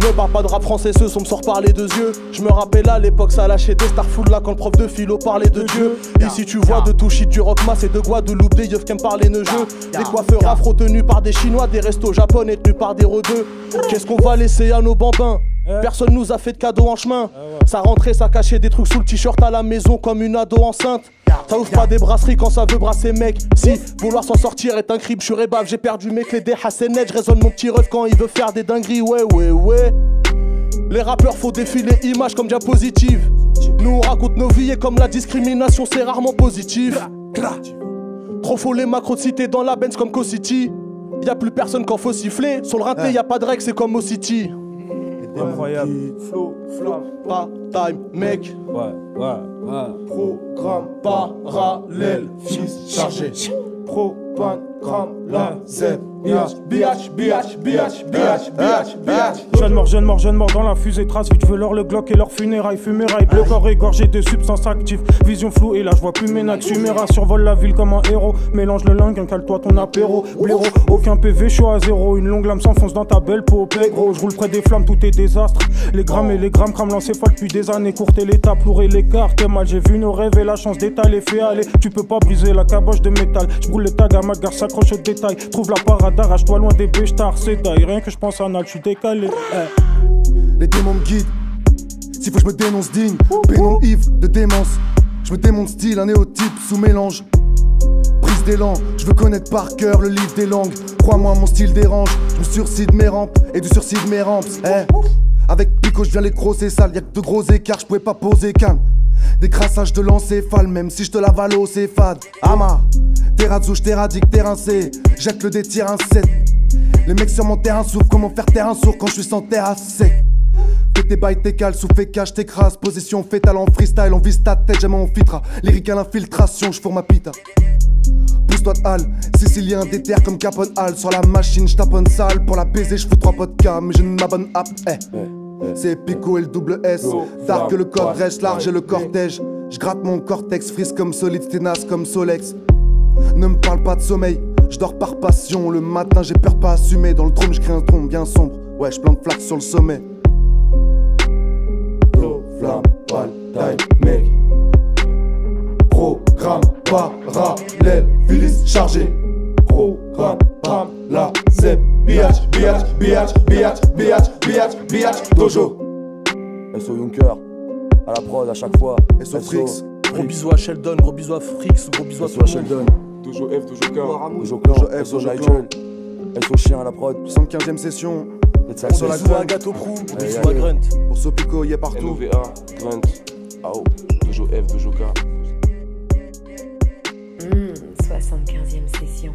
Ne parle pas de rap français, ce son me sort par les deux yeux. Je me rappelle à l'époque, ça lâchait des starfools là quand le prof de philo parlait de Dieu. Et si tu vois de tout shit, du rock mass et de Guadeloupe, des yeufs qui aiment parler ne jeu. Des coiffeurs afro tenus par des chinois, des restos japonais tenus par des rebeux. Qu'est-ce qu'on va laisser à nos bambins? Personne nous a fait de cadeaux en chemin. Ça rentrait, ça cachait des trucs sous le t-shirt à la maison comme une ado enceinte. Ça ouvre pas des brasseries quand ça veut brasser mec. Si vouloir s'en sortir est un crime, je suis rébave, j'ai perdu mes clés des net, je résonne mon petit ref quand il veut faire des dingueries, ouais ouais ouais. Les rappeurs faut défiler images comme diapositive. Nous on raconte nos vies et comme la discrimination c'est rarement positif. Trop faux les macros de cité dans la Benz comme Co City. Y a plus personne qu'en faut siffler. Sur le rinté y a pas de règles, c'est comme au City. Incroyable. Flow, Flamme, pas time, mec. Ouais. Programme parallèle, fils chargé. Propane, crame, la Z. Biatch, biatch, biatch, biatch, biatch, biatch, biatch. Jeune mort, jeune mort, jeune mort dans la fusée trace Vite. Je veux leur le Glock et leur funérailles Fumérailles, le corps égorgé de substances actives. Vision floue et là je vois plus mes nacs Suméra survole la ville comme un héros. Mélange le lingue, cale-toi ton apéro. Blaireau, aucun PV, chaud à zéro. Une longue lame s'enfonce dans ta belle peau gros, je roule près des flammes, tout est désastre. Les grammes et les grammes crament l'encéphale depuis des années. Courte et l'étape, lourd et T'es mal, j'ai vu nos rêves et la chance d'étaler Fais aller, tu peux pas briser la caboche de métal Je brûle les tags à ma gare, s'accroche au détail Trouve la parade, arrache-toi loin des béchards C'est taille, rien que je pense à Nal, je suis décalé eh. Les démons me guident. S'il faut je me dénonce digne, pénom ivre de démence. Je me démonte style, un néotype sous mélange. Prise d'élan, je veux connaître par cœur le livre des langues. Crois-moi, mon style dérange. Je me sursis de mes rampes et du sursis de mes rampes. Eh, avec Pico, je viens les grosses et sales. Y'a que de gros écarts, je pouvais pas poser calme. Des crassages de l'encéphale, même si je te la valo, c'est fade. Ama, terrazzo, je t'éradique, t'es rincé. Jette le détir un 7. Les mecs sur mon terrain souffrent, comment faire terrain sourd quand je suis sans terre sec. Fais tes bails, t'es cales, souffle cache, t'écrase. Position fétale en freestyle, on vise ta tête, jamais on fitra. Lyrique à l'infiltration, je ma pita. Pousse-toi de halle, Sicilien déter comme Capone Hall. Sur la machine, je taponne sale. Pour la baiser, je fous trois K, mais je ne m'abonne app. Eh. C'est Pico et le double S. Dark que le corps reste large et le cortège. Je gratte mon cortex, frise comme solide, ténace comme Solex. Ne me parle pas de sommeil, je dors par passion. Le matin, j'ai peur de pas assumer. Dans le trône, je crée un trône bien sombre. Ouais, je plante flaque sur le sommet. Flow, flamme, time, mec. Programme parallèle, Phyllis chargé. Programme la Z. Biatch, biatch, biatch, biatch, biatch, biatch, biatch, dojo. SO Junker, à la prod à chaque fois. SO Frix. Gros bisous à Sheldon, gros bisous à Frix, gros bisous à SO tout le monde. Sheldon, Dojo F, Dojo K. Dojo Clan, Dojo F, SO Nigel, SO Chien à la prod. 75ème session. Sur la Bisous à. Gâteau Prou, bisous à. Grunt. Pour Sopico, il est partout. LOVA, Grunt, AO, Dojo F, Dojo K. Mmh, 75e session.